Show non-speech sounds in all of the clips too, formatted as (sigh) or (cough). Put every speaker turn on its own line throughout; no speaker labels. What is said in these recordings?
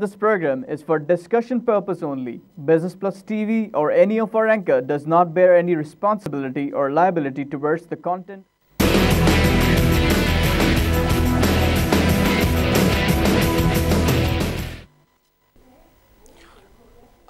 This program is for discussion purpose only. Business Plus TV or any of our anchor does not bear any responsibility or liability towards the content.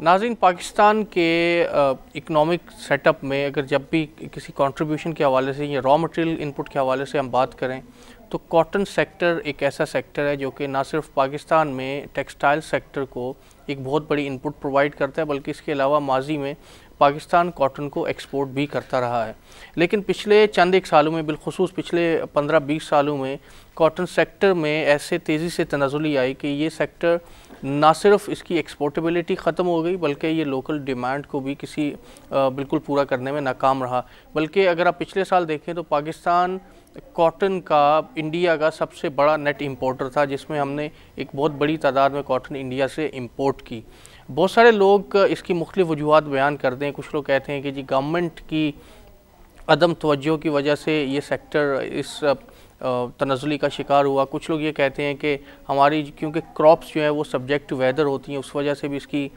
ناظرین، پاکستان کے economic set up میں اگر جب بھی کسی contribution کے حوالے سے یا را مٹیریل انپٹ کے حوالے سے ہم بات کریں، تو کاٹن سیکٹر ایک ایسا سیکٹر ہے جو کہ نہ صرف پاکستان میں ٹیکسٹائل سیکٹر کو ایک بہت بڑی انپٹ پرووائڈ کرتا ہے، بلکہ اس کے علاوہ ماضی میں پاکستان کاٹن کو ایکسپورٹ بھی کرتا رہا ہے۔ لیکن پچھلے چند ایک سالوں میں، بالخصوص پچھلے پندرہ بیس سالوں میں کاٹن سیکٹر میں ایسے تیزی سے تنزلی آئی کہ یہ سیکٹر نہ صرف اس کی ایکسپورٹیبلٹی ختم ہو گئی، بلکہ یہ لوکل ڈیمانڈ کو بھی کسی بالکل پورا کرنے میں ناکام رہا۔ بلکہ اگر آپ پچھلے سال دیکھیں تو پاکستان کاٹن کا انڈیا کا سب سے بڑا نیٹ امپورٹر تھا، جس میں ہم نے ایک بہت بڑی تعداد میں کاٹن انڈیا سے امپورٹ کی۔ بہت سارے لوگ اس کی مختلف وجوہات بیان کرتے ہیں کچھ لوگ کہتے ہیں کہ جی گورنمنٹ کی عدم توجہ کی وجہ سے یہ سیکٹر اس تنزلی کا شکار ہوا۔ کچھ لوگ یہ کہتے ہیں کہ ہماری کیونکہ کراپس جو ہیں وہ سبجیکٹ ویدر ہوتی ہیں، اس وجہ سے بھی اس کی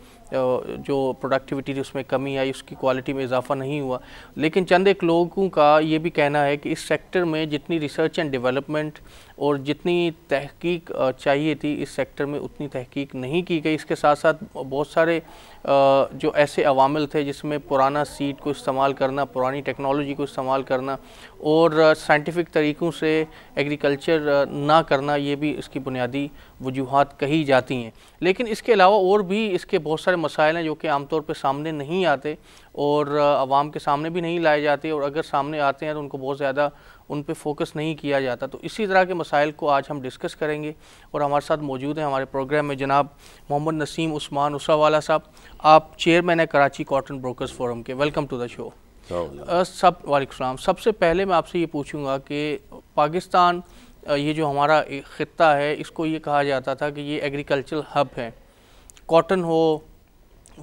جو پروڈکٹیوٹی اس میں کمی آئی، اس کی کوالٹی میں اضافہ نہیں ہوا۔ لیکن چند ایک لوگوں کا یہ بھی کہنا ہے کہ اس سیکٹر میں جتنی ریسرچ اینڈ ڈیولپمنٹ اور جتنی تحقیق چاہیے تھی، اس سیکٹر میں اتنی تحقیق نہیں کی گئی۔ اس کے ساتھ ساتھ بہت سارے جو ایسے عوامل تھے جس میں پرانا سیٹ کو استعمال کرنا، پرانی ٹیکنالوجی کو استعمال کرنا اور سائنٹیفک طریقوں سے ایگریکلچر نہ کرنا، یہ بھی اس کی بنیادی وجوہات کہی جاتی ہیں۔ لیکن اس کے علاوہ اور بھی اس کے بہت سارے مسائل ہیں جو کہ عام طور پہ سامنے نہیں آتے اور عوام کے سامنے بھی نہیں لائے جاتے اور اگر سامنے آتے ہیں تو ان کو بہت زیادہ ان پہ فوکس نہیں کیا جاتا۔ تو اسی طرح کے مسائل کو آج ہم ڈسکس کریں گے اور ہمارے ساتھ موجود ہیں ہمارے پروگرام میں جناب محمد نسیم عثمان اسا والا صاحب۔ آپ چیئرمین ہیں کراچی کاٹن بروکرز فورم کے۔ ویلکم ٹو دا شو سب وعلیکم السلام۔ سب سے پہلے میں آپ سے یہ پوچھوں گا کہ پاکستان یہ جو ہمارا خطہ ہے اس کو یہ کہا جاتا تھا کہ یہ ایگریکلچرل ہب ہے۔ کاٹن ہو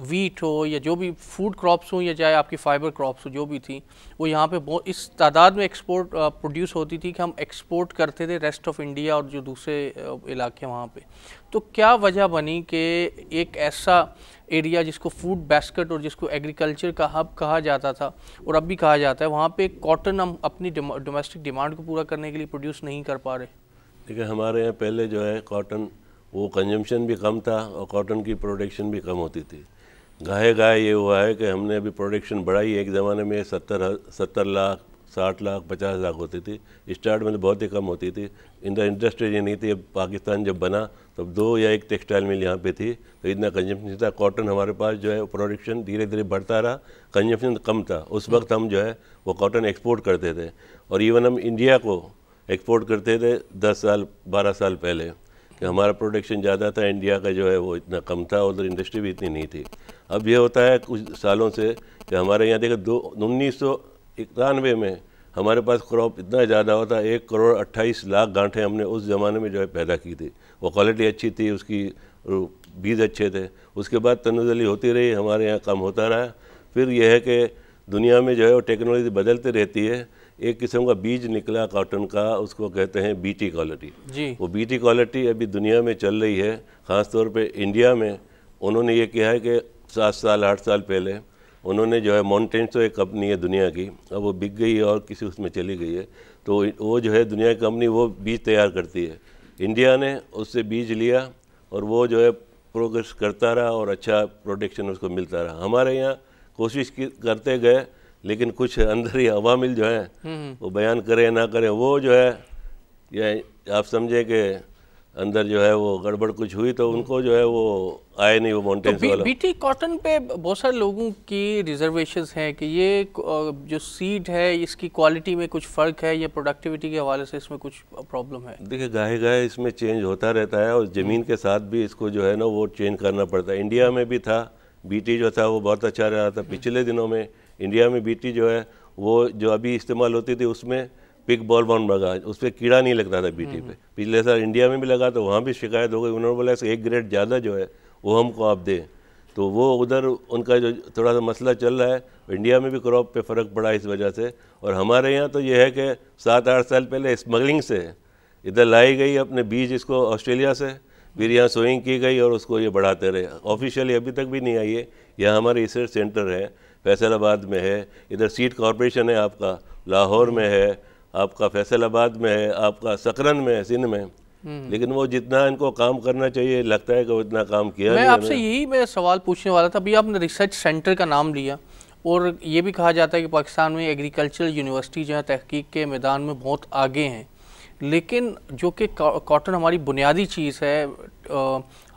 ویٹ ہو یا جو بھی فوڈ کراپس ہوں یا چاہے آپ کی فائبر کراپس ہو، جو بھی تھی وہ یہاں پہ بہت، اس تعداد میں ایکسپورٹ پروڈیوس ہوتی تھی کہ ہم ایکسپورٹ کرتے تھے ریسٹ آف انڈیا اور جو دوسرے علاقے وہاں پہ۔ تو کیا وجہ بنی کہ ایک ایسا ایریا جس کو فوڈ بیسکٹ اور جس کو ایگریکلچر کا ہب کہا جاتا تھا اور اب بھی کہا جاتا ہے، وہاں پہ کاٹن ہم اپنی ڈومیسٹک ڈیمانڈ کو پورا کرنے کے لیے پروڈیوس نہیں کر پا رہے۔
دیکھیں، ہمارے یہاں پہلے جو ہے کاٹن وہ کنزمپشن بھی کم تھا اور کاٹن کی پروڈکشن بھی کم ہوتی تھی۔ گاہے گاہے یہ ہوا ہے کہ ہم نے ابھی پروڈکشن بڑھائی ایک زمانے میں ستر ستر لاکھ، ساٹھ لاکھ، پچاس لاکھ ہوتی تھی۔ اسٹارٹ میں تو بہت ہی کم ہوتی تھی۔ ان دا انڈسٹری یہ نہیں تھی۔ اب پاکستان جب بنا تب دو یا ایک ٹیکسٹائل مل یہاں پہ تھی۔ تو اتنا کنزمپشن تھا۔ کاٹن ہمارے پاس جو ہے پروڈکشن دھیرے دھیرے بڑھتا رہا۔ کنزمپشن کم تھا۔ اس وقت ہم جو ہے وہ کاٹن ایکسپورٹ کرتے تھے۔ اور ایون ہم انڈیا کو ایکسپورٹ کرتے تھے دس سال، بارہ سال پہلے کہ ہمارا پروڈکشن زیادہ تھا۔ انڈیا کا جو ہے وہ اتنا کم تھا۔ ادھر انڈسٹری بھی اتنی نہیں تھی۔ اب یہ ہوتا ہے کچھ سالوں سے کہ ہمارے یہاں دیکھیں دو انیس سو اکانوے میں ہمارے پاس کراپ اتنا زیادہ ہوتا ایک کروڑ اٹھائیس لاکھ گانٹھیں ہم نے اس زمانے میں جو ہے پیدا کی تھی۔ وہ کوالٹی اچھی تھی اس کی بیج اچھے تھے۔ اس کے بعد تنزلی ہوتی رہی ہمارے یہاں کم ہوتا رہا۔ پھر یہ ہے کہ دنیا میں جو ہے وہ ٹیکنالوجی بدلتی رہتی ہے۔ ایک قسم کا بیج نکلا کاٹن کا اس کو کہتے ہیں بی ٹی کوالٹی
جی۔
وہ بی ٹی کوالٹی ابھی دنیا میں چل رہی ہے خاص طور پہ انڈیا میں۔ انہوں نے یہ کیا ہے کہ سات سال آٹھ سال پہلے انہوں نے جو ہے مونٹینس تو ایک کمپنی ہے دنیا کی اب وہ بک گئی ہے اور کسی اس میں چلی گئی ہے۔ تو وہ جو ہے دنیا کی کمپنی وہ بیج تیار کرتی ہے۔ انڈیا نے اس سے بیج لیا اور وہ جو ہے پروگریس کرتا رہا اور اچھا پروڈکشن اس کو ملتا رہا۔ ہمارے یہاں کوشش کرتے گئے لیکن کچھ اندر ہی عوامل جو ہیں وہ بیان کریں نہ کریں وہ جو ہے یا آپ سمجھیں کہ اندر جو ہے وہ گڑبڑ کچھ ہوئی تو ان کو جو ہے وہ آئے نہیں وہ مونٹینس والا۔
بی ٹی کاٹن پہ بہت سارے لوگوں کی ریزرویشنز ہیں کہ یہ جو سیڈ ہے اس کی کوالٹی میں کچھ فرق ہے یا پروڈکٹیوٹی کے حوالے سے اس میں کچھ پرابلم ہے؟
دیکھیں گاہے گاہے اس میں چینج ہوتا رہتا ہے اور زمین کے ساتھ بھی اس کو جو ہے نا وہ چینج کرنا پڑتا ہے۔ انڈیا میں بھی تھا بی ٹی جو تھا وہ بہت اچھا رہا تھا۔ پچھلے دنوں میں انڈیا میں بی ٹی جو ہے وہ جو ابھی استعمال ہوتی تھی اس میں پک بال باؤنڈ لگا اس پہ کیڑا نہیں لگتا تھا بی ٹی پہ۔ پچھلے سال انڈیا میں بھی لگا تو وہاں بھی شکایت ہو گئی انہوں نے بولا ایک گریڈ زیادہ جو ہے وہ ہم کو آپ دیں۔ تو وہ ادھر ان کا جو تھوڑا سا مسئلہ چل رہا ہے انڈیا میں بھی کراپ پہ فرق پڑا اس وجہ سے۔ اور ہمارے یہاں تو یہ ہے کہ سات آٹھ سال پہلے اسمگلنگ سے ادھر لائی گئی اپنے بیج اس کو آسٹریلیا سے پھر یہاں سوئنگ کی گئی اور اس کو یہ بڑھاتے رہے۔ آفیشیلی ابھی تک بھی نہیں آئی ہے یہاں ہمارے ریسرچ سینٹر ہے فیصل آباد میں ہے ادھر سیٹ کارپوریشن ہے آپ کا لاہور میں ہے۔ آپ کا فیصل آباد میں ہے آپ کا سکرن میں ہے سندھ میں۔ لیکن وہ جتنا ان کو کام کرنا چاہیے لگتا ہے کہ وہ اتنا کام کیا
میں آپ سے یہی میں سوال پوچھنے والا تھا ابھی آپ نے ریسرچ سینٹر کا نام لیا اور یہ بھی کہا جاتا ہے کہ پاکستان میں ایگریکلچرل یونیورسٹی جو ہے تحقیق کے میدان میں بہت آگے ہیں۔ لیکن جو کہ کاٹن ہماری بنیادی چیز ہے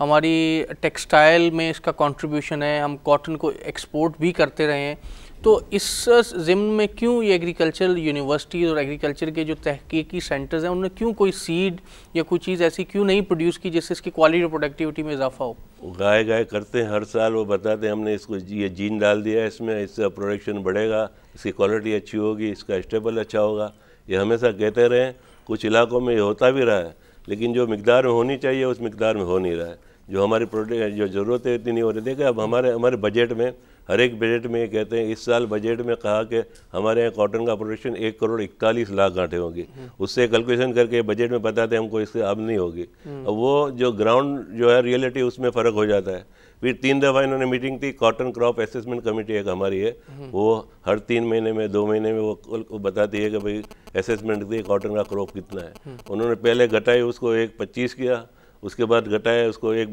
ہماری ٹیکسٹائل میں اس کا کنٹریبیوشن ہے ہم کاٹن کو ایکسپورٹ بھی کرتے رہے ہیں۔ تو اس ضمن میں کیوں یہ ایگریکلچرل یونیورسٹیز اور ایگریکلچر کے جو تحقیقی سینٹرز ہیں انہوں نے کیوں کوئی سیڈ یا کوئی چیز ایسی کیوں نہیں پروڈیوس کی جس سے اس کی کوالٹی اور پروڈکٹیوٹی میں اضافہ ہو؟
گائے گائے کرتے ہیں، ہر سال وہ بتاتے ہیں، ہم نے اس کو یہ جین ڈال دیا ہے، اس میں اس سے پروڈکشن بڑھے گا، اس کی کوالٹی اچھی ہوگی، اس کا اسٹیبل اچھا ہوگا۔ یہ ہمیشہ کہتے رہے کچھ علاقوں میں یہ ہوتا بھی رہا ہے، لیکن جو مقدار میں ہونی چاہیے، اس مقدار میں ہو نہیں رہا ہے۔ جو ہماری پروڈکٹ جو ضرورت ہے اتنی نہیں ہو رہی، دیکھیں اب ہمارے ہمارے بجٹ میں ہر ایک بجٹ میں یہ کہتے ہیں، اس سال بجٹ میں کہا کہ ہمارے یہاں کاٹن کا پروڈکشن ایک کروڑ اکتالیس لاکھ گانٹے ہوں گی اس سے کیلکولیشن کر کے بجٹ میں بتاتے ہیں ہم کو اس سے اب نہیں ہوگی۔ اب وہ جو گراؤنڈ جو ہے ریئلٹی اس میں فرق ہو جاتا ہے۔ پھر تین دفعہ انہوں نے میٹنگ تھی کاٹن کراپ اسسمنٹ کمیٹی ایک ہماری ہے۔ وہ ہر تین مہینے میں، دو مہینے میں وہ بتاتی ہے کہ بھائی اسسمنٹ دی کاٹن کا کراپ کتنا ہے۔ انہوں نے پہلے گھٹائی اس کو ایک پچیس کیا۔ اس کے بعد گھٹایا اس کو ایک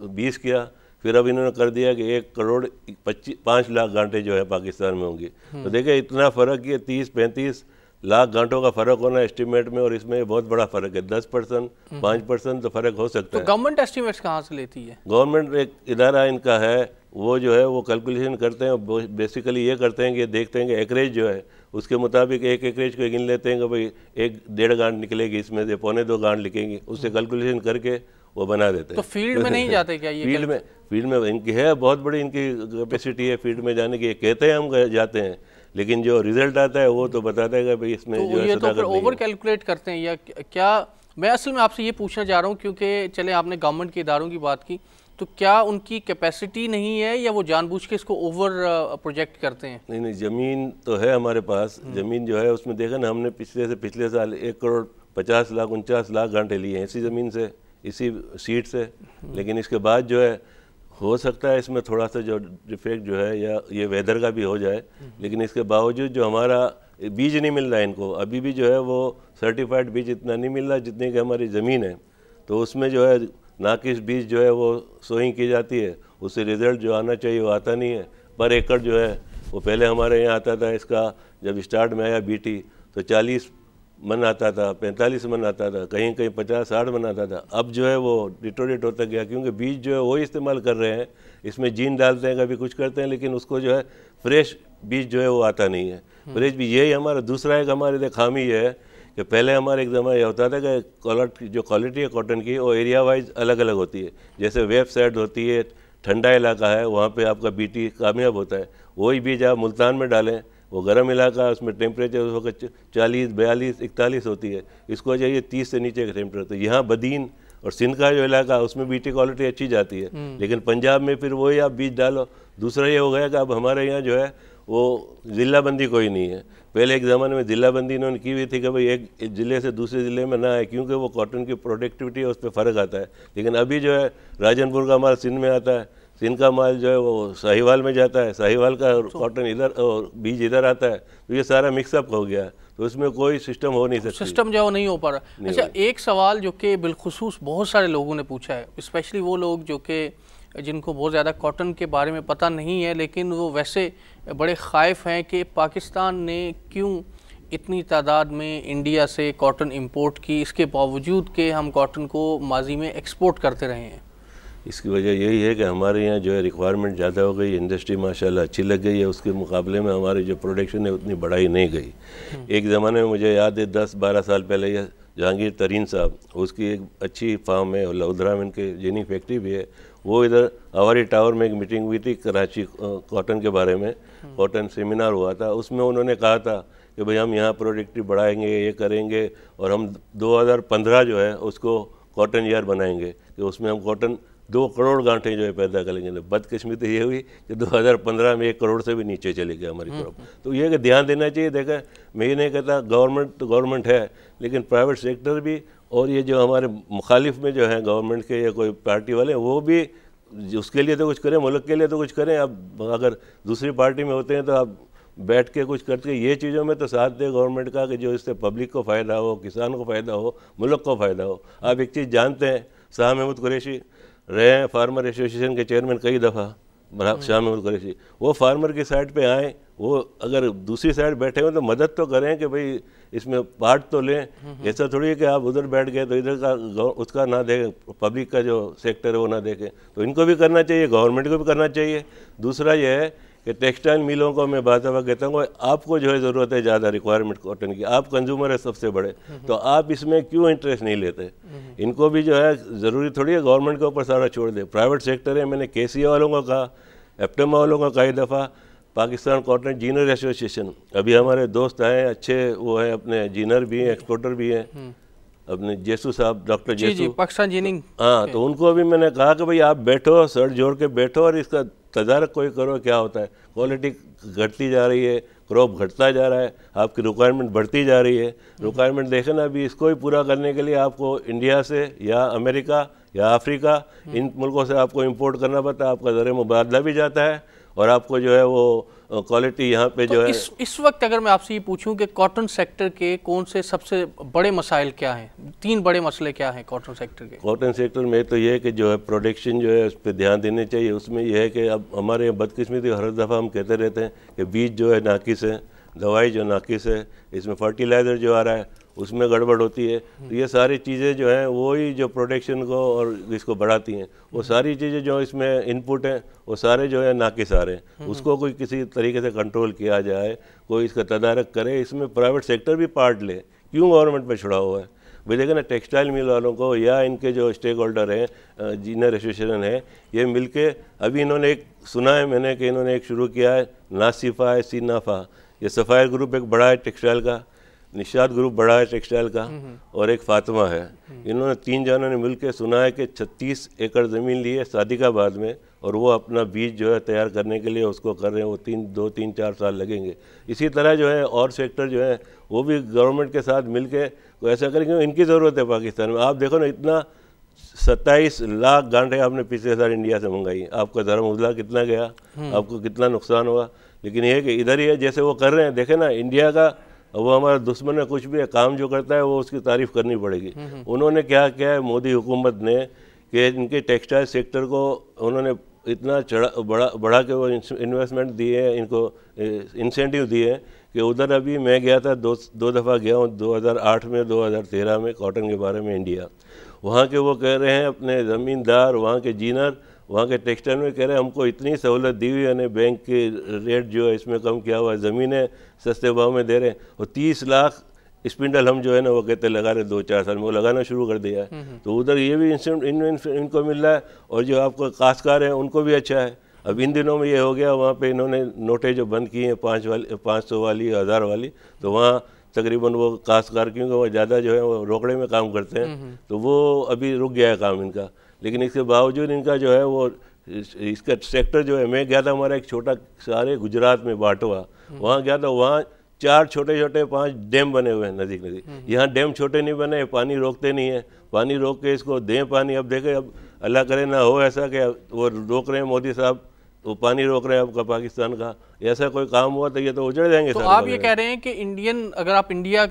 بیس کیا۔ پھر اب انہوں نے کر دیا کہ ایک کروڑ پچیس پانچ لاکھ گھانٹے جو ہے پاکستان میں ہوں گی تو دیکھیں اتنا فرق یہ تیس پینتیس لاکھ گھانٹوں کا فرق ہونا اسٹیمیٹ میں اور اس میں بہت بڑا فرق ہے۔ دس پرسنٹ پانچ پرسنٹ تو فرق ہو سکتا ہے۔
گورنمنٹ اسٹیمیٹس کہاں سے لیتی ہے؟
گورنمنٹ ایک ادارہ ان کا ہے وہ جو ہے وہ کیلکولیشن کرتے ہیں بیسیکلی یہ کرتے ہیں کہ دیکھتے ہیں کہ ایکریج جو ہے اس کے مطابق ایک ایکریج کو گن لیتے ہیں کہ بھائی ایک ڈیڑھ گانٹ نکلے گی اس میں سے پونے دو گانٹ لکھیں گی اس سے کیلکولیشن کر کے وہ بنا دیتے
ہیں۔ تو فیلڈ میں نہیں جاتے کیا یہ
فیلڈ میں فیلڈ میں ان کی ہے بہت بڑی ان کی کیپیسٹی ہے فیلڈ میں جانے کی۔ یہ کہتے ہیں ہم جاتے ہیں لیکن جو ریزلٹ آتا ہے وہ تو بتاتا ہے کہ بھئی اس میں جو ہے
صداقت نہیں ہے۔ اوور کیلکولیٹ کرتے ہیں یا کیا؟ میں اصل میں آپ سے یہ پوچھنا چاہ رہا ہوں کیونکہ چلے آپ نے گورنمنٹ کے اداروں کی بات کی تو کیا ان کی کیپیسٹی نہیں ہے یا وہ جان بوجھ کے اس کو اوور پروجیکٹ کرتے ہیں؟
نہیں نہیں زمین تو ہے ہمارے پاس۔ زمین جو ہے اس میں دیکھا نا ہم نے پچھلے سے پچھلے سال ایک کروڑ پچاس لاکھ انچاس لاکھ گھنٹے لیے ہیں۔ اسی زمین سے اسی سیٹ سے، لیکن اس کے بعد جو ہے، ہو سکتا ہے اس میں تھوڑا سا جو ڈیفیکٹ جو ہے، یا یہ ویدر کا بھی ہو جائے، لیکن اس کے باوجود جو ہمارا بیج نہیں مل رہا ہے ان کو، ابھی بھی جو ہے وہ سرٹیفائڈ بیج اتنا نہیں مل رہا جتنی کہ ہماری زمین ہے۔ تو اس میں جو ہے ناقص بیج جو ہے وہ سوئنگ کی جاتی ہے، اس سے ریزلٹ جو آنا چاہیے وہ آتا نہیں ہے۔ پر ایکڑ جو ہے، وہ پہلے ہمارے یہاں آتا تھا، اس کا جب اسٹارٹ میں آیا بی ٹی تو چالیس من آتا تھا، پینتالیس من آتا تھا، کہیں کہیں پچاس، ساٹھ من آتا تھا۔ اب جو ہے وہ ڈیٹوریٹ ہوتا گیا، کیونکہ بیج جو ہے وہی استعمال کر رہے ہیں۔ اس میں جین ڈالتے ہیں، کبھی کچھ کرتے ہیں، لیکن اس کو جو ہے فریش بیج جو ہے وہ آتا نہیں ہے۔ فریش بھی یہی ہمارا دوسرا ایک ہمارے خامی یہ ہے کہ پہلے ہمارے ایک زمانہ یہ ہوتا تھا کہ جو کوالٹی ہے کاٹن کی، وہ ایریا وائز الگ الگ ہوتی ہے۔ جیسے ویب سائڈ ہوتی ہے، ٹھنڈا علاقہ ہے، وہاں پہ آپ کا بی ٹی کامیاب ہوتا ہے۔ وہی بیج آپ ملتان میں ڈالیں۔ وہ گرم علاقہ اس میں ٹیمپریچر اس وقت چالیس بیالیس اکتالیس ہوتی ہے۔ اس کو چاہیے تیس سے نیچے کا ٹیمپریچر تو یہاں بدین اور سندھ کا جو علاقہ اس میں بیٹی کوالٹی اچھی جاتی ہے۔ لیکن پنجاب میں پھر وہی آپ بیج ڈالو۔ دوسرا یہ ہو گیا کہ اب ہمارے یہاں جو ہے وہ ضلع بندی کوئی نہیں ہے۔ پہلے ایک زمانے میں ضلع بندی انہوں نے کی ہوئی تھی کہ بھائی ایک ضلع سے دوسرے ضلع میں نہ آئے کیونکہ وہ کاٹن کی پروڈکٹیوٹی ہے اس پہ فرق آتا ہے۔ لیکن ابھی جو ہے راجن پور کا مال سندھ میں آتا ہے۔ سندھ کا مال جو ہے وہ ساہیوال میں جاتا ہے ساہیوال کا کاٹن ادھر اور بیج ادھر آتا ہے تو یہ سارا مکس اپ ہو گیا ہے تو اس میں کوئی سسٹم ہو نہیں سکتا
سسٹم جو نہیں ہو پا رہا۔ اچھا ایک سوال جو کہ بالخصوص بہت سارے لوگوں نے پوچھا ہے اسپیشلی وہ لوگ جو کہ جن کو بہت زیادہ کاٹن کے بارے میں پتہ نہیں ہے لیکن وہ ویسے بڑے خائف ہیں کہ پاکستان نے کیوں اتنی تعداد میں انڈیا سے کاٹن امپورٹ کی؟ اس کے باوجود کہ ہم کاٹن کو ماضی میں ایکسپورٹ کرتے رہے ہیں۔
اس کی وجہ یہی ہے کہ ہمارے یہاں جو ہے ریکوائرمنٹ زیادہ ہو گئی انڈسٹری ماشاءاللہ اچھی لگ گئی ہے اس کے مقابلے میں ہماری جو پروڈکشن ہے اتنی بڑھائی نہیں گئی۔ ایک زمانے میں مجھے یاد ہے دس بارہ سال پہلے یہ جہانگیر ترین صاحب اس کی ایک اچھی فارم ہے لودھرا میں ان کے جینی فیکٹری بھی ہے۔ وہ ادھر اواری ٹاور میں ایک میٹنگ ہوئی تھی کراچی کاٹن کے بارے میں۔ کاٹن سیمینار ہوا تھا۔ اس میں انہوں نے کہا تھا کہ بھئی ہم یہاں پروڈکٹی بڑھائیں گے یہ کریں گے اور ہم دو ہزار پندرہ جو ہے اس کو کاٹن ایئر بنائیں گے کہ اس میں ہم کاٹن دو کروڑ گانٹھیں جو ہے پیدا کریں گے۔ بدقسمتی یہ ہوئی کہ دو ہزار پندرہ میں ایک کروڑ سے بھی نیچے چلے گیا ہماری طرف۔ تو یہ کہ دھیان دینا چاہیے۔ دیکھیں میں یہ نہیں کہتا گورنمنٹ تو گورنمنٹ ہے لیکن پرائیویٹ سیکٹر بھی اور یہ جو ہمارے مخالف میں جو ہیں گورنمنٹ کے یا کوئی پارٹی والے وہ بھی اس کے لیے تو کچھ کریں ملک کے لیے تو کچھ کریں۔ اب اگر دوسری پارٹی میں ہوتے ہیں تو آپ بیٹھ کے کچھ کرتے ہیں یہ چیزوں میں تو ساتھ دے گورنمنٹ کا کہ جو اس سے پبلک کو فائدہ ہو کسان کو فائدہ ہو ملک کو فائدہ ہو۔ آپ ایک چیز جانتے ہیں شاہ محمود قریشی رہے ہیں فارمر ایسوسیشن کے چیئرمین کئی دفعہ شاہ محمود قریشی، وہ فارمر کی سائڈ پہ آئیں، وہ اگر دوسری سائڈ بیٹھے ہوئے تو مدد تو کریں کہ بھئی اس میں پارٹ تو لیں۔ ایسا تھوڑی ہے کہ آپ ادھر بیٹھ گئے تو ادھر کا اس کا نہ دیکھیں، پبلک کا جو سیکٹر ہے وہ نہ دیکھیں۔ تو ان کو بھی کرنا چاہیے، گورنمنٹ کو بھی کرنا چاہیے۔ دوسرا یہ ہے کہ ٹیکسٹائل میلوں کو میں بات دفعہ کہتا ہوں آپ کو جو ہے ضرورت ہے زیادہ ریکوائرمنٹ کاٹن کی، آپ کنزیومر ہے سب سے بڑے، تو آپ اس میں کیوں انٹرسٹ نہیں لیتے؟ ان کو بھی جو ہے ضروری تھوڑی ہے گورنمنٹ کے اوپر سارا چھوڑ دے۔ پرائیویٹ سیکٹر ہے، میں نے کے سی والوں کو کہا ایپٹما والوں کا کئی دفعہ پاکستان کاٹن جینر ایسوسیشن ابھی ہمارے دوست آئے اچھے وہ ہیں، اپنے جینر بھی ہیں ایکسپورٹر بھی ہیں۔ اپنے جیسو صاحب ڈاکٹر
جی جی
جیسو۔
پاکستان جیننگ۔
ہاں تو ان کو بھی میں نے کہا کہ بھئی آپ بیٹھو سر جوڑ کے بیٹھو اور اس کا تدارک کوئی کرو کیا ہوتا ہے؟ کوالٹی گھٹتی جا رہی ہے کراپ گھٹتا جا رہا ہے آپ کی ریکوائرمنٹ بڑھتی جا رہی ہے۔ ریکوائرمنٹ دیکھیں نا ابھی اس کو ہی پورا کرنے کے لیے آپ کو انڈیا سے یا امریکہ یا افریقہ ان ملکوں سے آپ کو امپورٹ کرنا پڑتا ہے آپ کا ذریعہ مبادلہ بھی جاتا ہے اور آپ کو جو ہے وہ کوالٹی یہاں پہ جو ہے
اس وقت اگر میں آپ سے یہ پوچھوں کہ کاٹن سیکٹر کے کون سے سب سے بڑے مسائل کیا ہیں؟ تین بڑے مسئلے کیا ہیں کاٹن سیکٹر کے؟
کاٹن سیکٹر میں تو یہ ہے کہ جو ہے پروڈکشن جو ہے اس پہ دھیان دینے چاہیے۔ اس میں یہ ہے کہ اب ہمارے بدقسمتی ہر دفعہ ہم کہتے رہتے ہیں کہ بیج جو ہے ناقص ہے دوائی جو ناقص ہے اس میں فرٹیلائزر جو آ رہا ہے۔ اس میں گڑبڑ ہوتی ہے، تو یہ ساری چیزیں جو ہیں، وہی جو پروڈکشن کو اور اس کو بڑھاتی ہیں۔ وہ ساری چیزیں جو اس میں انپٹ ہیں، وہ سارے جو ہیں ناقص آ رہے ہیں۔ اس کو کوئی کسی طریقے سے کنٹرول کیا جائے، کوئی اس کا تدارک کرے، اس میں پرائیویٹ سیکٹر بھی پارٹ لے۔ کیوں گورنمنٹ پہ چھڑا ہوا ہے؟ بھائی دیکھیں نا ٹیکسٹائل مل والوں کو یا ان کے جو اسٹیک ہولڈر ہیں جینر ایسوسیشن ہے یہ مل کے ابھی انہوں نے ایک سنا ہے میں نے کہ انہوں نے ایک شروع کیا ہے، ناصفہ ہے سینافا یہ سفائر گروپ ایک بڑا ہے ٹیکسٹائل کا۔ نشاد گروپ بڑا ہے ٹیکسٹائل کا اور ایک فاطمہ ہے۔ انہوں نے تین جانوں نے مل کے سنا ہے کہ چھتیس ایکڑ زمین لی ہے صادق آباد میں اور وہ اپنا بیج جو ہے تیار کرنے کے لیے اس کو کر رہے ہیں۔ وہ تین دو تین چار سال لگیں گے۔ اسی طرح جو ہے اور سیکٹر جو ہے وہ بھی گورنمنٹ کے ساتھ مل کے کوئی ایسا کریں گے ان کی ضرورت ہے پاکستان میں۔ آپ دیکھو نا اتنا ستائیس لاکھ گانٹیں آپ نے پچھلے سال انڈیا سے منگائی۔ آپ کا دھرم ازلا کتنا گیا آپ کو کتنا نقصان ہوا۔ لیکن یہ کہ ادھر ہی ہے جیسے وہ کر رہے ہیں۔ دیکھیں نا انڈیا کا وہ ہمارا دشمن ہے کچھ بھی ہے کام جو کرتا ہے وہ اس کی تعریف کرنی پڑے گی۔ انہوں نے کیا کیا ہے مودی حکومت نے کہ ان کے ٹیکسٹائل سیکٹر کو انہوں نے اتنا چڑھا بڑا بڑھا کے وہ انویسٹمنٹ دیے ہیں ان کو انسینٹیو دیے ہیں کہ ادھر ابھی میں گیا تھا دو دو دفعہ گیا ہوں دو ہزار آٹھ میں دو ہزار تیرہ میں کاٹن کے بارے میں انڈیا وہاں کے وہ کہہ رہے ہیں اپنے زمیندار وہاں کے جینر وہاں کے ٹیکسٹائل میں کہہ رہے ہیں ہم کو اتنی سہولت دی ہوئی ہے بینک کے ریٹ جو ہے اس میں کم کیا ہوا ہے زمینیں سستے بھاؤ میں دے رہے ہیں۔ اور تیس لاکھ اسپنڈل ہم جو ہے نا وہ کہتے ہیں لگا رہے دو چار سال میں وہ لگانا شروع کر دیا ہے۔ تو ادھر یہ بھی ان کو مل رہا ہے۔ اور جو آپ کو کاشتکار ہیں ان کو بھی اچھا ہے۔ اب ان دنوں میں یہ ہو گیا وہاں پہ انہوں نے نوٹیں جو بند کی ہیں پانچ والی پانچ سو والی ہزار والی تو وہاں تقریباً وہ کاشتکار کیونکہ وہ زیادہ جو ہے وہ روکڑے میں کام کرتے ہیں۔ تو وہ ابھی رک گیا ہے کام ان کا۔ لیکن اس کے باوجود ان کا جو ہے وہ اس کا سیکٹر جو ہے میں گیا تھا ہمارا ایک چھوٹا سارے گجرات میں باٹوا وہاں گیا تھا وہاں چار چھوٹے چھوٹے پانچ ڈیم بنے ہوئے ہیں نزدیک نزدیک۔ یہاں ڈیم چھوٹے نہیں بنے پانی روکتے نہیں ہیں۔ پانی روک کے اس کو دیں پانی۔ اب دیکھیں اب اللہ کرے نہ ہو ایسا کہ وہ روک رہے ہیں مودی صاحب۔ وہ پانی روک رہے ہیں آپ کا پاکستان کا۔ ایسا کوئی کام ہوا تو یہ تو اجڑ جائیں گے
تو آپ یہ کہہ رہے ہیں کہ انڈین اگر آپ انڈیا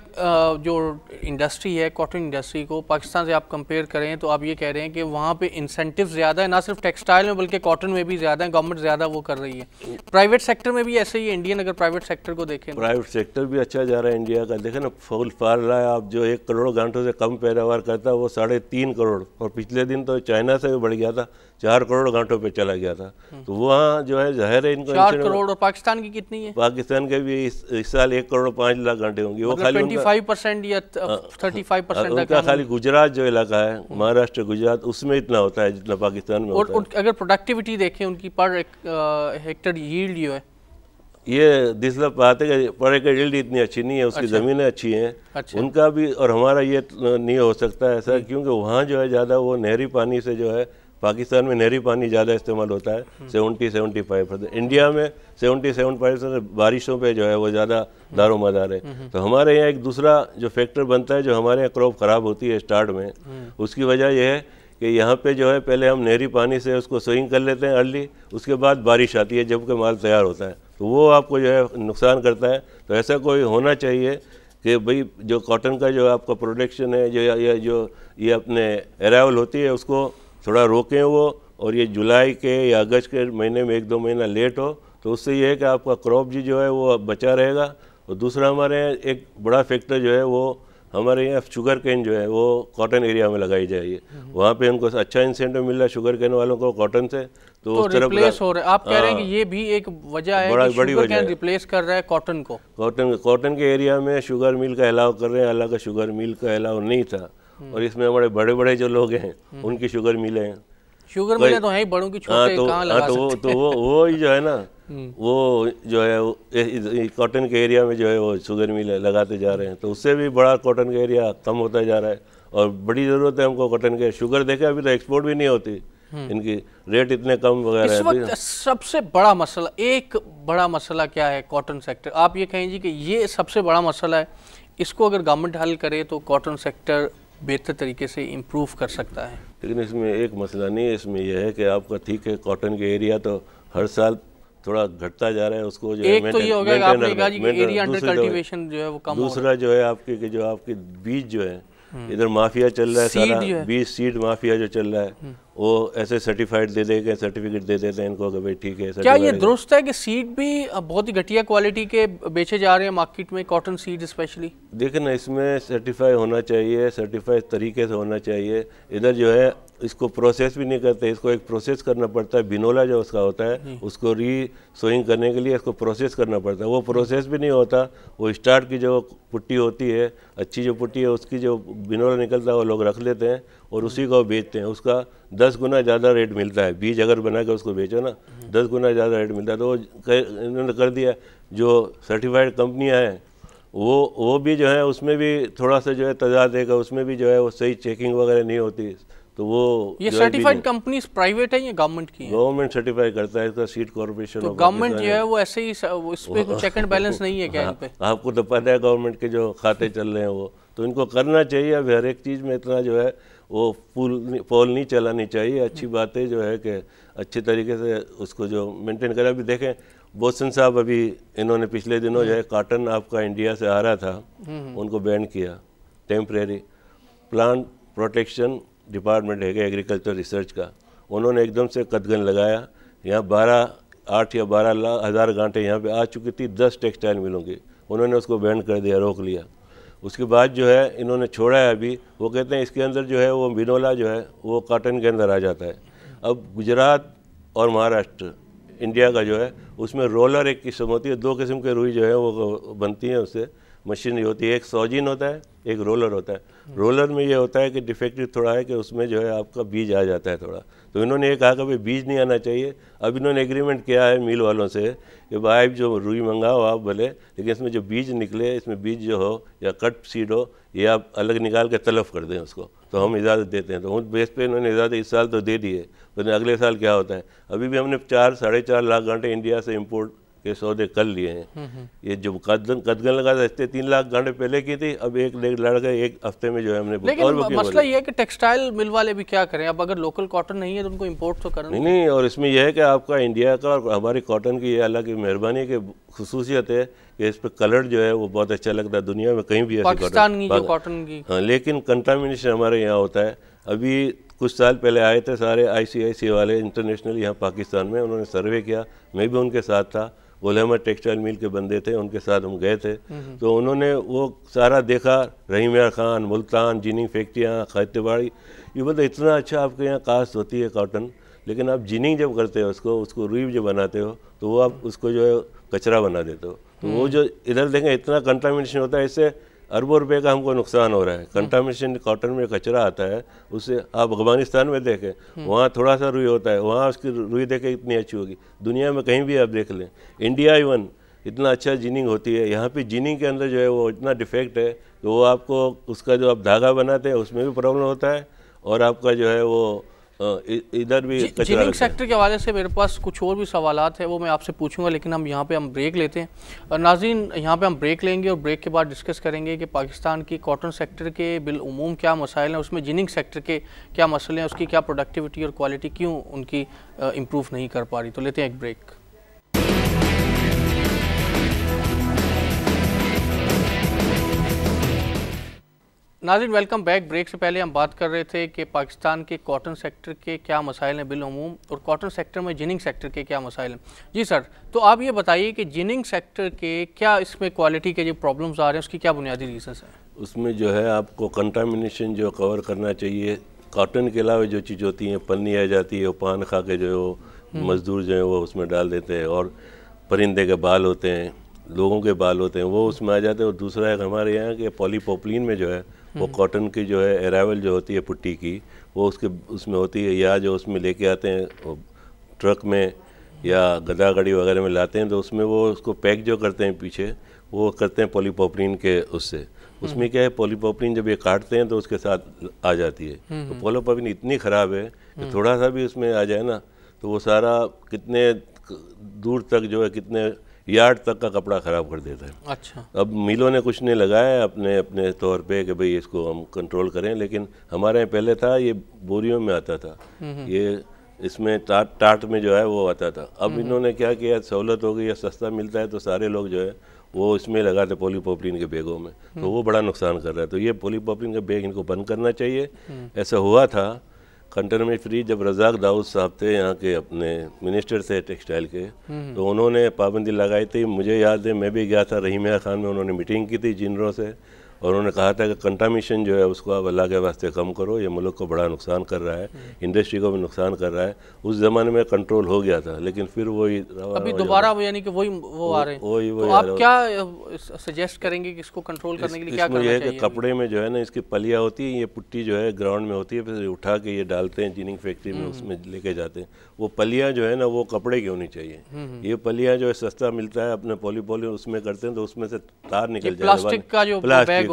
جو انڈسٹری ہے کاٹن انڈسٹری کو پاکستان سے آپ کمپیئر کریں تو آپ یہ کہہ رہے ہیں کہ وہاں پہ انسینٹیو زیادہ ہے نہ صرف ٹیکسٹائل میں بلکہ کاٹن میں بھی زیادہ ہے گورنمنٹ زیادہ وہ کر رہی ہے۔ پرائیویٹ سیکٹر میں بھی ایسے ہی ہے۔ انڈین اگر پرائیویٹ سیکٹر کو دیکھیں
پرائیویٹ سیکٹر بھی اچھا جا رہا ہے انڈیا کا۔ دیکھیں نا فول فار رہا ہے۔ آپ جو ایک کروڑ گھنٹوں سے کم پیداوار کرتا ہے وہ ساڑھے تین کروڑ۔ اور پچھلے دن تو چائنا سے بھی بڑھ گیا تھا۔ چار کروڑ گھنٹوں پہ چلا گیا تھا۔ تو وہاں جو ہے ظاہر ہے ان کو
چار کروڑ اور پاکستان کی کتنی ہے؟
پاکستان کے بھی اس سال ایک کروڑ پانچ لاکھ گھنٹے ہوں گے وہ
خالی ٹوینٹی فائیو پرسینٹ یا تھرٹی فائیو پرسینٹ
ان کا خالی گجرات جو علاقہ ہے مہاراشٹر گجرات اس میں اتنا ہوتا ہے جتنا پاکستان میں ہوتا
ہے۔ اگر پروڈکٹیوٹی دیکھیں ان کی پر ہیکٹر ییلڈ جو ہے۔
یہ دسلا بات ہے کہ پر ایکڑ ییلڈ اتنی اچھی نہیں ہے اس کی زمینیں اچھی ہیں۔ ان کا بھی اور ہمارا یہ نہیں ہو سکتا ایسا کیونکہ وہاں جو ہے زیادہ وہ نہری پانی سے جو ہے پاکستان میں نہری پانی زیادہ استعمال ہوتا ہے seventy seventy five percent India میں سیونٹی سیون پرسینٹ بارشوں پہ جو ہے وہ زیادہ دار و مدار ہے۔ تو ہمارے یہاں ایک دوسرا جو فیکٹر بنتا ہے جو ہمارے یہاں کراپ خراب ہوتی ہے اسٹارٹ میں اس کی وجہ یہ ہے کہ یہاں پہ جو ہے پہلے ہم نہری پانی سے اس کو سوئنگ کر لیتے ہیں ارلی اس کے بعد بارش آتی ہے جبکہ مال تیار ہوتا ہے۔ تو وہ آپ کو جو ہے نقصان کرتا ہے۔ تو ایسا کوئی ہونا چاہیے کہ بھئی جو کاٹن کا جو آپ کا پروڈکشن ہے جو یا جو یہ اپنے ارائیول ہوتی ہے اس کو تھوڑا روکیں وہ اور یہ جولائی کے یا اگست کے مہینے میں ایک دو مہینہ لیٹ ہو تو اس سے یہ ہے کہ آپ کا کراپ جی جو ہے وہ بچا رہے گا اور دوسرا ہمارے ایک بڑا فیکٹر جو ہے وہ ہمارے یہاں شوگر کین جو ہے وہ کاٹن ایریا میں لگائی جائے وہاں پہ ان کو اچھا انسینٹو مل رہا ہے شوگر کین والوں کو کاٹن سے
تو اس طرف ریپلیس ہو رہا ہے آپ کہہ رہے ہیں کہ یہ بھی ایک وجہ ہے کہ شوگر کین ریپلیس کر رہا ہے کاٹن کو۔
کاٹن کاٹن کے ایریا میں شوگر مل کا الاؤ کر رہے ہیں اللہ کا شوگر مل کا الاؤ نہیں تھا۔ اور اس میں ہمارے بڑے بڑے جو لوگ ہیں ان کی شوگر ملیں ہیں۔
شوگر ملیں تو ہیں بڑوں کی چھوٹے کہاں لگا
سکتے؟ تو وہ ہی جو ہے نا وہ جو ہے کاٹن کے ایریا میں جو ہے وہ شوگر مل لگاتے جا رہے ہیں۔ تو اس سے بھی بڑا کاٹن کا ایریا کم ہوتا جا رہا ہے۔ اور بڑی ضرورت ہے ہم کو کاٹن کے۔ شوگر دیکھیں ابھی تو ایکسپورٹ بھی نہیں ہوتی۔ ان کی ریٹ اتنے کم وغیرہ
اس وقت سب سے بڑا مسئلہ ایک بڑا مسئلہ کیا ہے کاٹن سیکٹر آپ یہ کہیں جی کہ یہ سب سے بڑا مسئلہ ہے۔ اس کو اگر گورنمنٹ حل کرے تو کاٹن سیکٹر بہتر طریقے سے امپروو کر سکتا ہے۔
لیکن اس میں ایک مسئلہ نہیں ہے اس میں یہ ہے کہ آپ کا ٹھیک ہے کاٹن کے ایریا تو ہر سال تھوڑا گھٹتا جا رہا ہے اس کو جو
ایک تو یہ ہو گیا کہ آپ نے کہا جی کہ ایریا انڈر کلٹیویشن جو ہے وہ کم
دوسرا جو ہے آپ کی جو آپ کی بیج جو ہے ادھر مافیا چل رہا ہے سارا۔ بیج سیڈ مافیا جو چل رہا ہے۔ وہ ایسے سرٹیفائڈ دے دے گے سرٹیفکیٹ دے دیتے ہیں ان کو کہ بھائی ٹھیک ہے
کیا یہ درست ہے کہ سیڈ بھی بہت ہی گھٹیا کوالٹی کے بیچے جا رہے ہیں مارکیٹ میں کاٹن سیڈ اسپیشلی
دیکھیں نا اس میں سرٹیفائی ہونا چاہیے سرٹیفائی طریقے سے ہونا چاہیے۔ ادھر جو ہے اس کو پروسیس بھی نہیں کرتے اس کو ایک پروسیس کرنا پڑتا ہے۔ بینولا جو اس کا ہوتا ہے اس کو ری سوئنگ کرنے کے لیے اس کو پروسیس کرنا پڑتا ہے۔ وہ پروسیس بھی نہیں ہوتا۔ وہ اسٹارٹ کی جو پٹی ہوتی ہے اچھی جو پٹی ہے اس کی جو بینولا نکلتا ہے وہ لوگ رکھ لیتے ہیں۔ اور اسی کو بیچتے ہیں۔ اس کا دس گنا زیادہ ریٹ ملتا ہے۔ بیج اگر بنا کے اس کو بیچو نا دس گنا زیادہ ریٹ ملتا ہے۔ تو وہ انہوں نے کر دیا۔ جو سرٹیفائڈ کمپنیاں ہیں وہ وہ بھی جو ہے اس میں بھی تھوڑا سا جو ہے تضاد ہے گا اس میں بھی جو ہے وہ صحیح چیکنگ وغیرہ نہیں ہوتی۔ تو وہ
یہ سرٹیفائڈ کمپنیز پرائیویٹ ہیں یا گورنمنٹ کی ہیں؟
گورنمنٹ سرٹیفائی کرتا ہے۔ اس کا سیٹ کارپوریشن
تو گورنمنٹ جو ہے وہ ایسے ہی اس پہ چیک اینڈ بیلنس نہیں ہے کیا ان پہ؟
آپ کو تو پتہ ہے گورنمنٹ کے جو کھاتے چل رہے ہیں وہ۔ تو ان کو کرنا چاہیے۔ اب ہر ایک چیز میں اتنا جو ہے وہ پول پول نہیں چلانی چاہیے۔ اچھی بات ہے جو ہے کہ اچھے طریقے سے اس کو جو مینٹین کرے ابھی دیکھیں بوسن صاحب ابھی انہوں نے پچھلے دنوں جو ہے کاٹن آپ کا انڈیا سے آ رہا تھا۔ ان کو بینڈ کیا ٹیمپریری پلانٹ پروٹیکشن ڈپارٹمنٹ ہے کہ ایگریکلچر ریسرچ کا۔ انہوں نے ایک دم سے قدگن لگایا۔ یہاں بارہ آٹھ یا بارہ ہزار گانٹے یہاں پہ آ چکی تھی۔ دس ٹیکسٹائل ملوں گی۔ انہوں نے اس کو بینڈ کر دیا روک لیا۔ اس کے بعد جو ہے انہوں نے چھوڑا ہے ابھی، وہ کہتے ہیں اس کے اندر جو ہے وہ بینولا جو ہے وہ کاٹن کے اندر آ جاتا ہے۔ اب گجرات اور مہاراشٹر، انڈیا کا جو ہے، اس میں رولر ایک قسم ہوتی ہے، دو قسم کے روئی جو ہے وہ بنتی ہیں اس سے۔ مشینری ہوتی ہے، ایک سوجین ہوتا ہے، ایک رولر ہوتا ہے۔ رولر میں یہ ہوتا ہے کہ ڈیفیکٹو تھوڑا ہے کہ اس میں جو ہے آپ کا بیج آ جاتا ہے تھوڑا۔ تو انہوں نے یہ کہا کہ بھائی بیج نہیں آنا چاہیے۔ اب انہوں نے ایگریمنٹ کیا ہے میل والوں سے کہ بھائی جو روئی منگاؤ، آپ بھلے، لیکن اس میں جو بیج نکلے، اس میں بیج جو ہو یا کٹ سیڈ ہو، یہ آپ الگ نکال کے تلف کر دیں اس کو۔ تو ہم اجازت دیتے ہیں۔ تو اس بیس پہ انہوں نے اجازت اس سال تو دے دیے اگلے سال کیا ہوتا ہے۔ ابھی بھی ہم نے چار، ساڑھے چار لاکھ گھنٹے انڈیا سے امپورٹ کے سودے کر لیے ہیں۔ یہ جو قدگن قدگن لگا تھا تین لاکھ گھنٹے پہلے کی تھی اب ایک لڑ گئے ایک ہفتے میں جو ہے ہم نے
لیکن مسئلہ یہ ہے کہ ٹیکسٹائل مل والے بھی کیا کریں؟ اب اگر لوکل کاٹن نہیں ہے تو ان کو امپورٹ تو کرنا
نہیں نہیں اور اس میں یہ ہے کہ آپ کا انڈیا کا اور ہماری کاٹن کی یہ اللہ کی مہربانی کی خصوصیت ہے کہ اس پہ کلر جو ہے وہ بہت اچھا لگتا ہے دنیا میں کہیں بھی
ایسی کاٹن کی
ہاں لیکن کنٹامنیشن ہمارے یہاں ہوتا ہے۔ ابھی کچھ سال پہلے آئے تھے سارے آئی سی آئی سی والے انٹرنیشنل یہاں پاکستان میں انہوں نے سروے کیا میں بھی ان کے ساتھ تھا۔ غلامہ ٹیکسٹائل میل کے بندے تھے ان کے ساتھ ہم گئے تھے۔ تو انہوں نے وہ سارا دیکھا رحیم خان ملتان جیننگ فیکٹریاں خیت باڑی یہ بتا اتنا اچھا آپ کے یہاں کاسٹ ہوتی ہے کاٹن لیکن آپ جیننگ جب کرتے ہو اس کو اس کو روئی جو بناتے ہو تو وہ آپ اس کو جو ہے کچرا بنا دیتے ہو۔ تو وہ جو ادھر دیکھیں اتنا کنٹامنیشن ہوتا ہے اس سے اربوں روپے کا ہم کو نقصان ہو رہا ہے۔ کنٹامنیشن کاٹن میں کچرا آتا ہے اس سے آپ افغانستان میں دیکھیں وہاں تھوڑا سا روئی ہوتا ہے وہاں اس کی روئی دیکھیں اتنی اچھی ہوگی۔ دنیا میں کہیں بھی آپ دیکھ لیں انڈیا ایون اتنا اچھا جیننگ ہوتی ہے۔ یہاں پہ جیننگ کے اندر جو ہے وہ اتنا ڈیفیکٹ ہے کہ وہ آپ کو اس کا جو آپ دھاگا بناتے ہیں اس میں بھی پرابلم ہوتا ہے اور آپ کا جو ہے وہ ادھر بھی ہے
سیکٹر کے حوالے سے میرے پاس کچھ اور بھی سوالات ہیں وہ میں آپ سے پوچھوں گا لیکن ہم یہاں پہ ہم بریک لیتے ہیں۔ ناظرین یہاں پہ ہم بریک لیں گے اور بریک کے بعد ڈسکس کریں گے کہ پاکستان کی کاٹن سیکٹر کے بالعموم کیا مسائل ہیں اس میں جننگ سیکٹر کے کیا مسئلے ہیں اس کی کیا پروڈکٹیوٹی اور کوالٹی کیوں ان کی امپروو نہیں کر پا رہی۔ تو لیتے ہیں ایک بریک ناظرین ویلکم بیک بریک سے پہلے ہم بات کر رہے تھے کہ پاکستان کے کاٹن سیکٹر کے کیا مسائل ہیں بالعموم اور کاٹن سیکٹر میں جننگ سیکٹر کے کیا مسائل ہیں۔ جی سر تو آپ یہ بتائیے کہ جننگ سیکٹر کے کیا اس میں کوالٹی کے جو پرابلمز آ رہے ہیں اس کی کیا بنیادی ریزنس ہیں؟
اس میں جو ہے آپ کو کنٹامنیشن جو کور کرنا چاہیے۔ کاٹن کے علاوہ جو چیز ہوتی ہیں پنی آ جاتی ہے وہ پان کھا کے جو ہے وہ مزدور جو ہیں وہ اس میں ڈال دیتے ہیں اور پرندے کے بال ہوتے ہیں لوگوں کے بال ہوتے ہیں وہ اس میں آ جاتے ہیں۔ اور دوسرا ایک ہمارے یہاں کہ پولی پوپلین میں جو ہے وہ کاٹن کی جو ہے ارائیول جو ہوتی ہے پٹی کی وہ اس کے اس میں ہوتی ہے یا جو اس میں لے کے آتے ہیں ٹرک میں یا گدا گاڑی وغیرہ میں لاتے ہیں تو اس میں وہ اس کو پیک جو کرتے ہیں پیچھے وہ کرتے ہیں پولی پوپلین کے اس سے۔ اس میں کیا ہے پولی پوپلین جب یہ کاٹتے ہیں تو اس کے ساتھ آ جاتی ہے۔ تو پولی پوپلین اتنی خراب ہے کہ تھوڑا سا بھی اس میں آ جائے نا تو وہ سارا کتنے دور تک جو ہے کتنے یارڈ تک کا کپڑا خراب کر دیتا ہے۔
اچھا۔
اب میلوں نے کچھ نہیں لگایا اپنے اپنے طور پہ کہ بھئی اس کو ہم کنٹرول کریں لیکن ہمارے یہاں پہلے تھا یہ بوریوں میں آتا تھا۔ یہ اس میں ٹاٹ ٹاٹ میں جو ہے وہ آتا تھا۔ اب انہوں نے کیا کیا سہولت ہو گئی یا سستا ملتا ہے تو سارے لوگ جو ہے وہ اس میں لگاتے پولی پوپلین کے بیگوں میں۔ تو وہ بڑا نقصان کر رہا ہے۔ تو یہ پولی پوپلین کے بیگ ان کو بند کرنا چاہیے۔ ایسا ہوا تھا کنٹینر فری جب رزاق داؤد صاحب تھے یہاں کے اپنے منسٹر تھے ٹیکسٹائل کے تو انہوں نے پابندی لگائی تھی۔ مجھے یاد ہے میں بھی گیا تھا رحیمیہ خان میں انہوں نے میٹنگ کی تھی جنروں سے۔ اور انہوں نے کہا تھا کہ کنٹامیشن جو ہے اس کو آپ اللہ کے واسطے کم کرو یہ ملک کو بڑا نقصان کر رہا ہے انڈسٹری کو بھی نقصان کر رہا ہے۔ اس زمانے میں کنٹرول ہو گیا تھا لیکن پھر وہی
ابھی دوبارہ یعنی کہ وہی وہ آ رہے ہیں۔
وہی
تو آپ کیا سجیسٹ کریں گے کہ اس کو کنٹرول کرنے کے لیے کیا
اس میں
کرنا
یہ ہے کہ
چاہیے؟
کپڑے میں جو ہے نا اس کی پلیاں ہوتی ہیں یہ پٹی جو ہے گراؤنڈ میں ہوتی ہے پھر اٹھا کے یہ ڈالتے ہیں جیننگ فیکٹری میں اس میں لے کے جاتے ہیں۔ وہ پلیاں جو ہے نا وہ کپڑے کی ہونی چاہیے؟ یہ پلیاں جو ہے سستا ملتا ہے اپنے پولی پولی اس میں کرتے ہیں تو اس میں سے تار نکل جائے
پلاسٹک کا جو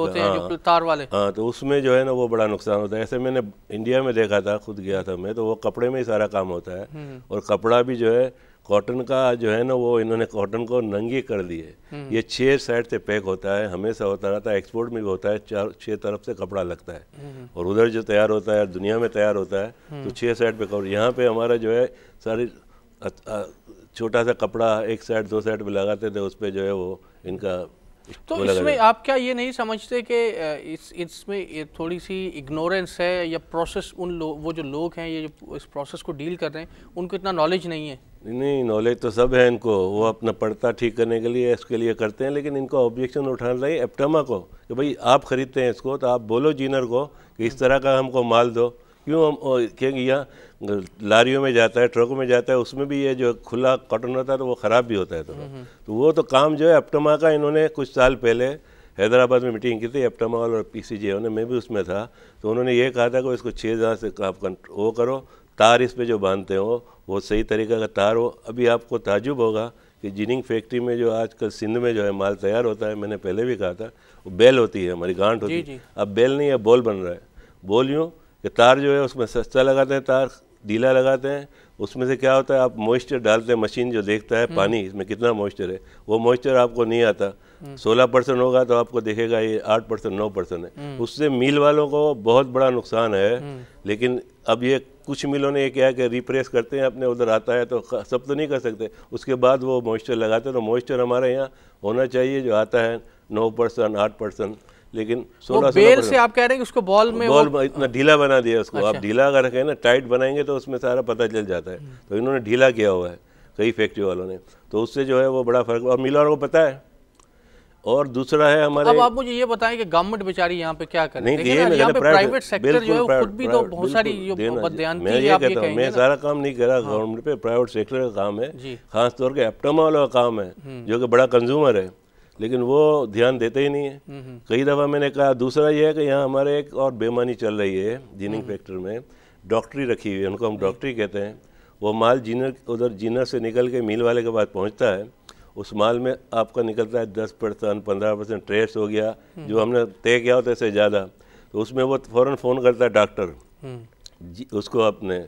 ہوتے ہیں جو تار والے۔
ہاں تو اس میں جو ہے نا وہ بڑا نقصان ہوتا ہے۔ ایسے میں نے انڈیا میں دیکھا تھا خود گیا تھا میں تو وہ کپڑے میں ہی سارا کام ہوتا ہے۔ اور کپڑا بھی جو ہے کاٹن کا جو ہے نا وہ انہوں نے کاٹن کو ننگی کر دی ہے۔ یہ چھ سائڈ سے پیک ہوتا ہے۔ ہمیشہ ہوتا رہتا ہے ایکسپورٹ میں بھی ہوتا ہے۔ چار چھ طرف سے کپڑا لگتا ہے۔ اور ادھر جو تیار ہوتا ہے دنیا میں تیار ہوتا ہے تو چھ سائڈ پہ کور۔ یہاں پہ ہمارا جو ہے ساری چھوٹا سا کپڑا ایک سائڈ دو سائڈ پہ لگاتے تھے اس پہ جو ہے وہ ان کا
تو اس میں آپ کیا یہ نہیں سمجھتے کہ اس اس میں تھوڑی سی اگنورنس ہے یا پروسیس ان لوگ وہ جو لوگ ہیں یہ اس پروسیس کو ڈیل کر رہے ہیں ان کو اتنا نالج نہیں ہے۔
نہیں نالج تو سب ہے ان کو۔ وہ اپنا پڑھتا ٹھیک کرنے کے لیے اس کے لیے کرتے ہیں لیکن ان کو آبجیکشن اٹھانا رہی ایپٹما کو کہ بھئی آپ خریدتے ہیں اس کو تو آپ بولو جینر کو کہ اس طرح کا ہم کو مال دو۔ کیوں ہم کہ یہاں لاریوں میں جاتا ہے ٹرکوں میں جاتا ہے اس میں بھی یہ جو کھلا کاٹن ہوتا ہے تو وہ خراب بھی ہوتا ہے تو۔ وہ تو کام جو ہے اپٹما کا انہوں نے کچھ سال پہلے حیدرآباد میں میٹنگ کی تھی اپٹما اور پی سی جی میں بھی اس میں تھا۔ تو انہوں نے یہ کہا تھا کہ اس کو چھ ہزار سے آپ وہ کرو تار اس پہ جو باندھتے ہو وہ صحیح طریقہ کا تار ہو۔ ابھی آپ کو تعجب ہوگا کہ جیننگ فیکٹری میں جو آج کل سندھ میں جو ہے مال تیار ہوتا ہے میں نے پہلے بھی کہا تھا وہ بیل ہوتی ہے ہماری گانٹ ہوتی ہے۔ اب بیل نہیں ہے بول بن رہا ہے۔ بول یوں کہ تار جو ہے اس میں سستا لگاتے ہیں تار ڈھیلا لگاتے ہیں۔ اس میں سے کیا ہوتا ہے آپ موئسچر ڈالتے ہیں مشین جو دیکھتا ہے پانی اس میں کتنا موئسچر ہے؟ وہ موئسچر آپ کو نہیں آتا۔ سولہ پرسنٹ ہوگا تو آپ کو دیکھے گا یہ آٹھ پرسنٹ نو پرسنٹ ہے۔ اس سے میل والوں کو بہت بڑا نقصان ہے۔ لیکن اب یہ کچھ میلوں نے یہ کیا کہ ریپریس کرتے ہیں اپنے ادھر آتا ہے تو سب تو نہیں کر سکتے۔ اس کے بعد وہ موئسچر لگاتے ہیں تو موئسچر ہمارے یہاں ہونا چاہیے جو آتا ہے نو پرسنٹ آٹھ پرسنٹ لیکن
سولہ بیل سے آپ کہہ رہے ہیں کہ اس کو بال میں
بال اتنا ڈھیلا بنا دیا اس کو۔ آپ ڈھیلا اگر رکھیں نا ٹائٹ بنائیں گے تو اس میں سارا پتہ چل جاتا ہے۔ تو انہوں نے ڈھیلا کیا ہوا ہے کئی فیکٹری والوں نے۔ تو اس سے جو ہے وہ بڑا فرق اور میل والوں کو پتہ ہے۔ اور دوسرا ہے ہمارے
اب آپ مجھے یہ بتائیں کہ گورنمنٹ بیچاری یہاں پہ کیا کریں یہاں پہ پرائیویٹ سیکٹر جو ہے خود بھی تو بہت ساری
میں یہ کہتا ہوں میں سارا کام نہیں کر رہا گورنمنٹ پہ پرائیویٹ سیکٹر کا کام ہے۔ خاص طور کے ایپٹما والا کا کام ہے جو کہ بڑا کنزیومر ہے۔ لیکن وہ دھیان دیتے ہی نہیں ہے کئی دفعہ میں نے کہا دوسرا یہ ہے کہ یہاں ہمارے ایک اور بےمانی چل رہی ہے جیننگ فیکٹر میں۔ ڈاکٹری رکھی ہوئی ہے ان کو ہم ڈاکٹری کہتے ہیں۔ وہ مال جینر ادھر جینر سے نکل کے میل والے کے بعد پہنچتا ہے۔ اس مال میں آپ کا نکلتا ہے دس پرسنٹ پندرہ پرسنٹ ٹریس ہو گیا جو ہم نے طے کیا ہوتا ہے سے زیادہ۔ تو اس میں وہ فوراً فون کرتا ہے ڈاکٹر۔ اس کو اپنے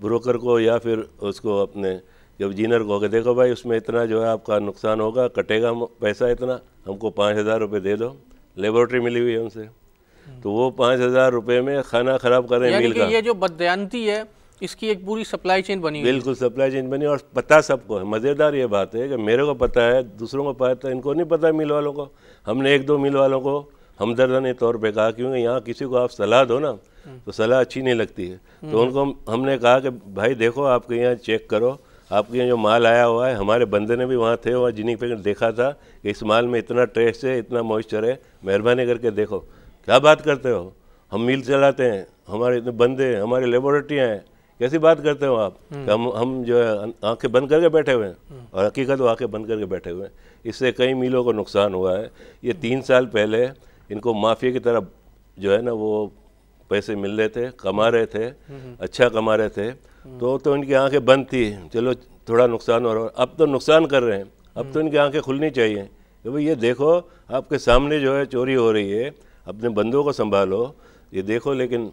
بروکر کو یا پھر اس کو اپنے جب جینر کو کہ دیکھو بھائی اس میں اتنا جو ہے آپ کا نقصان ہوگا کٹے گا پیسہ اتنا ہم کو پانچ ہزار روپے دے دو لیبورٹری ملی ہوئی ہے ان سے۔ تو وہ پانچ ہزار روپے میں کھانا خراب کر رہے ہیں
یعنی
میل کا۔
یہ جو بدیانتی ہے اس کی ایک پوری سپلائی چین بنی ہوئی
بالکل سپلائی چین بنی اور پتہ سب کو ہے۔ مزیدار یہ بات ہے کہ میرے کو پتہ ہے دوسروں کو پتہ ہے ان کو نہیں پتہ میل والوں کو۔ ہم نے ایک دو میل والوں کو ہمدردانہ طور پہ کہا کیونکہ یہاں کسی کو آپ صلاح دو نا تو صلاح اچھی نہیں لگتی ہے۔ تو ان کو ہم نے کہا کہ بھائی دیکھو آپ کے یہاں چیک کرو۔ آپ کے جو مال آیا ہوا ہے ہمارے بندے نے بھی وہاں تھے وہاں جنہیں پہ دیکھا تھا کہ اس مال میں اتنا ٹیسٹ ہے اتنا موئسچر ہے مہربانی کر کے دیکھو۔ کیا بات کرتے ہو؟ ہم میل چلاتے ہیں ہمارے اتنے بندے ہیں ہماری لیبورٹریاں ہیں۔ کیسی بات کرتے ہو آپ؟ کہ ہم ہم جو ہے آنکھیں بند کر کے بیٹھے ہوئے ہیں۔ اور حقیقت وہ آنکھیں بند کر کے بیٹھے ہوئے ہیں۔ اس سے کئی میلوں کو نقصان ہوا ہے۔ یہ تین سال پہلے ان کو مافیا کی طرح جو ہے نا وہ پیسے مل رہے تھے کما رہے تھے اچھا کما رہے تھے۔ تو تو ان کی آنکھیں بند تھی۔ چلو تھوڑا نقصان ہو رہا اب تو نقصان کر رہے ہیں۔ اب تو ان کی آنکھیں کھلنی چاہیے۔ کہ بھئی یہ دیکھو آپ کے سامنے جو ہے چوری ہو رہی ہے۔ اپنے بندوں کو سنبھالو۔ یہ دیکھو لیکن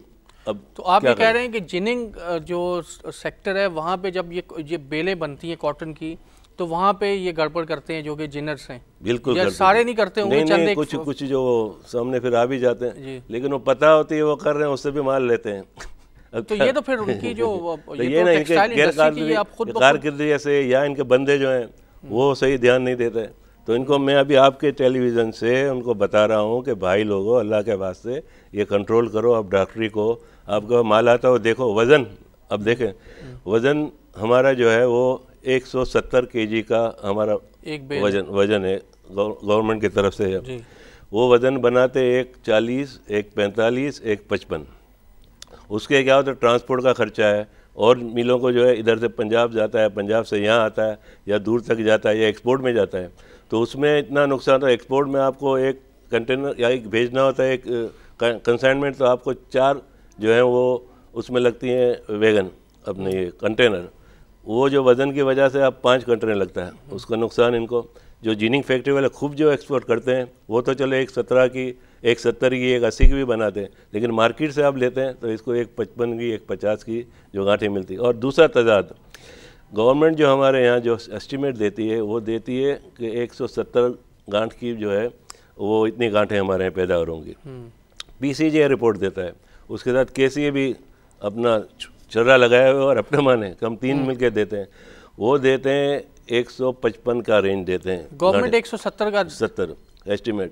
اب
تو آپ یہ کہہ رہے ہیں کہ جننگ جو سیکٹر ہے وہاں پہ جب یہ بیلیں بنتی ہیں کاٹن کی تو وہاں پہ یہ گڑبڑ کرتے ہیں جو کہ جنرز ہیں۔
بالکل
سارے نہیں کرتے ہوں گے
نہیں
چند
کچھ کچھ جو سامنے پھر آ بھی جاتے
جی۔
ہیں لیکن وہ پتہ ہوتی ہے وہ کر رہے ہیں اس سے بھی مال لیتے ہیں۔
تو یہ تو پھر ان کی جو (laughs) آپ
کارکردگی سے یا ان کے بندے جو ہیں وہ صحیح دھیان نہیں دیتے۔ تو ان کو میں ابھی آپ کے ٹیلی ویژن سے ان کو بتا رہا ہوں کہ بھائی لوگوں اللہ کے واسطے یہ کنٹرول کرو اب ڈاکٹری کو آپ کا مال آتا ہو دیکھو وزن۔ اب دیکھیں وزن ہمارا جو ہے وہ ایک سو ستر کے جی کا ہمارا وزن وزن ہے گورنمنٹ کی طرف سے۔ ہے
جی۔
وہ وزن بناتے ایک چالیس ایک پینتالیس ایک پچپن۔ اس کے کیا ہوتا ہے ٹرانسپورٹ کا خرچہ ہے۔ اور میلوں کو جو ہے ادھر سے پنجاب جاتا ہے پنجاب سے یہاں آتا ہے یا دور تک جاتا ہے یا ایکسپورٹ میں جاتا ہے۔ تو اس میں اتنا نقصان ہوتا ہے ایکسپورٹ میں آپ کو ایک کنٹینر یا ایک بھیجنا ہوتا ہے ایک کنسائنمنٹ تو آپ کو چار جو ہیں وہ اس میں لگتی ہیں ویگن اپنے یہ کنٹینر وہ جو وزن کی وجہ سے آپ پانچ کنٹینر لگتا ہے اس کا نقصان ان کو جو جیننگ فیکٹری والے خوب جو ایکسپورٹ کرتے ہیں وہ تو چلو ایک سترہ کی ایک ستر کی ایک اسی کی بھی بناتے ہیں لیکن مارکیٹ سے آپ لیتے ہیں تو اس کو ایک پچپن کی ایک پچاس کی جو گانٹیں ملتی اور دوسرا تضاد گورنمنٹ جو ہمارے یہاں جو اسٹیمیٹ دیتی ہے وہ دیتی ہے کہ ایک سو ستر گانٹ کی جو ہے وہ اتنی گانٹیں ہمارے یہاں پیدا ہوں گی۔ پی سی جی رپورٹ دیتا ہے۔ اس کے ساتھ کے سی اے بھی اپنا چرا لگایا ہوئے اور اپنے مانے کم تین مل کے دیتے ہیں۔ وہ دیتے ہیں ایک سو پچپن کا رینج دیتے ہیں۔
گورنمنٹ ایک سو ستر کا
ستر ایسٹیمیٹ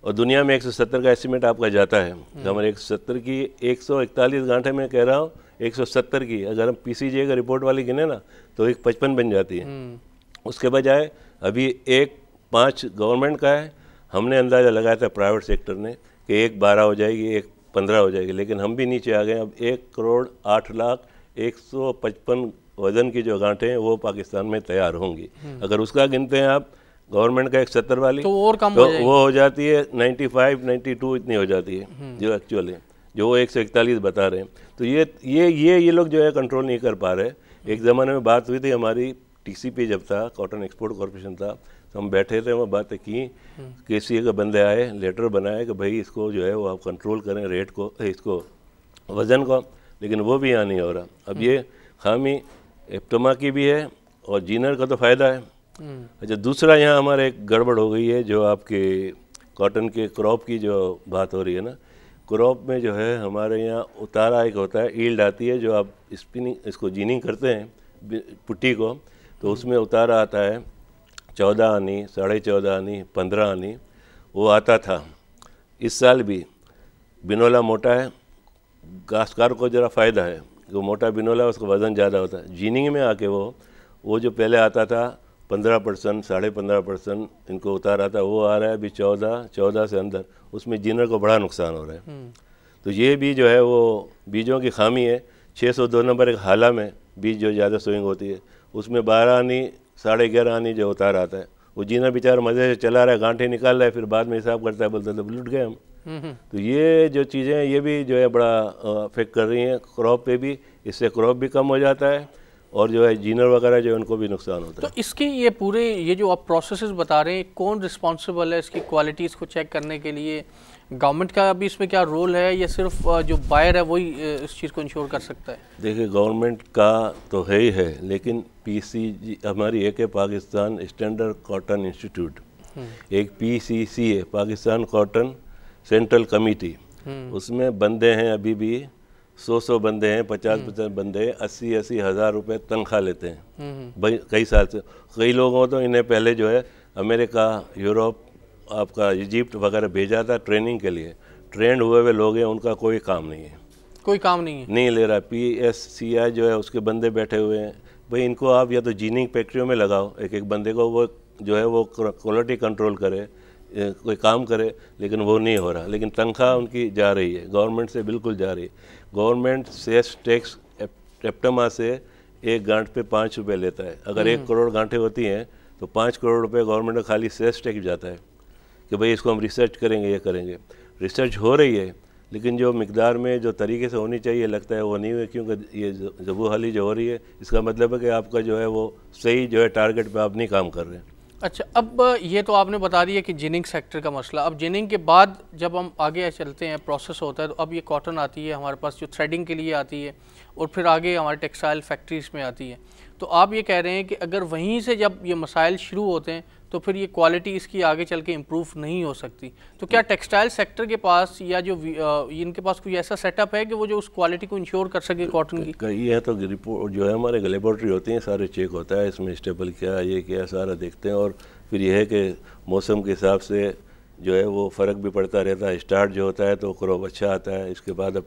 اور دنیا میں ایک سو ستر کا ایسٹیمیٹ آپ کا جاتا ہے۔ ہمارے ایک سو ستر کی ایک سو اکتالیس گھنٹے میں کہہ رہا ہوں ایک سو ستر کی۔ اگر ہم پی سی جے کا رپورٹ والی گنے نا تو ایک پچپن بن جاتی ہے۔ اس کے بجائے ابھی ایک پانچ گورنمنٹ کا ہے۔ ہم نے اندازہ لگایا تھا پرائیویٹ سیکٹر نے کہ ایک بارہ ہو جائے گی ایک پندرہ ہو جائے گی لیکن ہم بھی نیچے آ گئے اب ایک کروڑ آٹھ لاکھ ایک سو پچپن وزن کی جو گانٹیں ہیں وہ پاکستان میں تیار ہوں گی۔ اگر اس کا گنتے ہیں آپ گورنمنٹ کا ایک ستر والی
تو اور کم
تو
ہو جائے
وہ ہو جاتی ہے نائنٹی فائیو نائنٹی ٹو اتنی ہو جاتی ہے جو ایکچوئل ہے جو وہ ایک سو اکتالیس بتا رہے ہیں۔ تو یہ یہ یہ یہ لوگ جو ہے کنٹرول نہیں کر پا رہے۔ ایک زمانے میں بات ہوئی تھی ہماری ٹی سی پی جب تھا کاٹن ایکسپورٹ کارپوریشن تھا تو ہم بیٹھے تھے، وہ باتیں کی کے سی اے کے بندے آئے، لیٹر بنائے کہ بھائی اس کو جو ہے وہ آپ کنٹرول کریں ریٹ کو، اس کو، وزن کو۔ لیکن وہ بھی یہاں نہیں ہو رہا۔ اب یہ خامی ایپٹما کی بھی ہے اور جینر کا تو فائدہ ہے۔ اچھا دوسرا یہاں ہمارے ایک گڑبڑ ہو گئی ہے جو آپ کے کاٹن کے کراپ کی جو بات ہو رہی ہے نا۔ کراپ میں جو ہے ہمارے یہاں اتارا ایک ہوتا ہے ایلڈ آتی ہے جو آپ اسپننگ اس کو جیننگ کرتے ہیں، پٹی کو۔ تو اس میں اتارا آتا ہے۔ چودہ آنی ساڑھے چودہ آنی پندرہ آنی وہ آتا تھا۔ اس سال بھی بنولا موٹا ہے۔ گاسکار کو ذرا فائدہ ہے جو موٹا بنولا اس کا وزن زیادہ ہوتا ہے۔ جیننگ میں آ کے وہ وہ جو پہلے آتا تھا پندرہ پرسنٹ ساڑھے پندرہ پرسنٹ ان کو اتارا تھا وہ آ رہا ہے ابھی چودہ چودہ سے اندر۔ اس میں جینر کو بڑا نقصان ہو رہا ہے۔ تو یہ بھی جو ہے وہ بیجوں کی خامی ہے۔ چھ سو دو نمبر ایک حالہ میں بیج جو زیادہ سوئنگ ہوتی ہے اس میں بارہ آنی ساڑھے گیارہ آنی جو اتار آتا ہے وہ جینا بیچارہ مزے سے چلا رہا ہے گانٹھے نکال رہا ہے پھر بعد میں حساب کرتا ہے بولتا ہے لٹ گئے ہم۔ تو یہ جو چیزیں ہیں یہ بھی جو ہے بڑا افیکٹ کر رہی ہیں۔ کراپ پہ بھی اس سے کراپ بھی کم ہو جاتا ہے اور جو ہے جینر وغیرہ جو ہے ان کو بھی نقصان ہوتا
تو اس کی یہ پورے یہ جو آپ پروسیسز بتا رہے ہیں کون رسپانسبل ہے اس کی کوالٹیز کو چیک کرنے کے لیے؟ گورنمنٹ کا ابھی اس میں کیا رول ہے یا صرف جو بائر ہے وہی اس چیز کو انشور کر سکتا ہے؟
دیکھیں گورنمنٹ کا تو ہے ہی ہے لیکن پی سی جی ہماری ایک ہے پاکستان اسٹینڈرڈ کاٹن انسٹیٹیوٹ ایک پی سی سی ہے پاکستان کاٹن سینٹرل کمیٹی اس میں بندے ہیں ابھی بھی سو سو بندے ہیں پچاس پچاس بندے ہیں اسی اسی ہزار روپے تنخواہ لیتے ہیں۔ کئی سال سے کئی لوگوں تو انہیں پہلے جو ہے امریکہ یوروپ آپ کا ایجپٹ وغیرہ بھیجا تھا ٹریننگ کے لیے۔ ٹرینڈ ہوئے ہوئے لوگ ہیں ان کا کوئی کام نہیں ہے۔
کوئی کام نہیں ہے۔
نہیں لے رہا۔ پی ایس سی آئی جو ہے اس کے بندے بیٹھے ہوئے ہیں۔ بھئی ان کو آپ یا تو جیننگ فیکٹریوں میں لگاؤ۔ ایک ایک بندے کو وہ جو ہے وہ کوالٹی کنٹرول کرے کوئی کام کرے لیکن وہ نہیں ہو رہا۔ لیکن تنخواہ ان کی جا رہی ہے۔ گورنمنٹ سے بالکل جا رہی ہے۔ گورنمنٹ سیس ٹیکس ٹیپٹما سے ایک گانٹ پہ پانچ روپے لیتا ہے۔ اگر ایک کروڑ گانٹیں ہوتی ہیں تو پانچ کروڑ روپے گورنمنٹ کا خالی سیس ٹیکس جاتا ہے۔ کہ بھئی اس کو ہم ریسرچ کریں گے، یہ کریں گے۔ ریسرچ ہو رہی ہے، لیکن جو مقدار میں، جو طریقے سے ہونی چاہیے، لگتا ہے وہ نہیں ہوئی کیونکہ یہ زبو حالی جو ہو رہی ہے، اس کا مطلب ہے کہ آپ کا جو ہے وہ صحیح جو ہے ٹارگٹ پہ آپ نہیں کام کر رہے۔ ہیں
اچھا اب یہ تو آپ نے بتا دیا کہ جیننگ سیکٹر کا مسئلہ۔ اب جیننگ کے بعد جب ہم آگے چلتے ہیں پروسیس ہوتا ہے، تو اب یہ کاٹن آتی ہے، ہمارے پاس جو تھریڈنگ کے لیے آتی ہے، اور پھر آگے ہمارے ٹیکسٹائل فیکٹریز میں آتی ہے۔ تو آپ یہ کہہ رہے ہیں کہ اگر وہیں سے جب یہ مسائل شروع ہوتے ہیں تو پھر یہ کوالٹی اس کی آگے چل کے امپروو نہیں ہو سکتی۔ تو کیا ٹیکسٹائل سیکٹر کے پاس یا جو ان کے پاس کوئی ایسا سیٹ اپ ہے کہ وہ جو اس کوالٹی کو انشور کر سکے کاٹن کی؟
یہ ہے تو رپورٹ جو ہے ہمارے لیبورٹری ہوتی ہیں، سارے چیک ہوتا ہے، اس میں اسٹیبل کیا یہ کیا سارا دیکھتے ہیں۔ اور پھر یہ ہے کہ موسم کے حساب سے جو ہے وہ فرق بھی پڑتا رہتا ہے۔ اسٹارٹ جو ہوتا ہے تو کروپ اچھا آتا ہے، اس کے بعد اب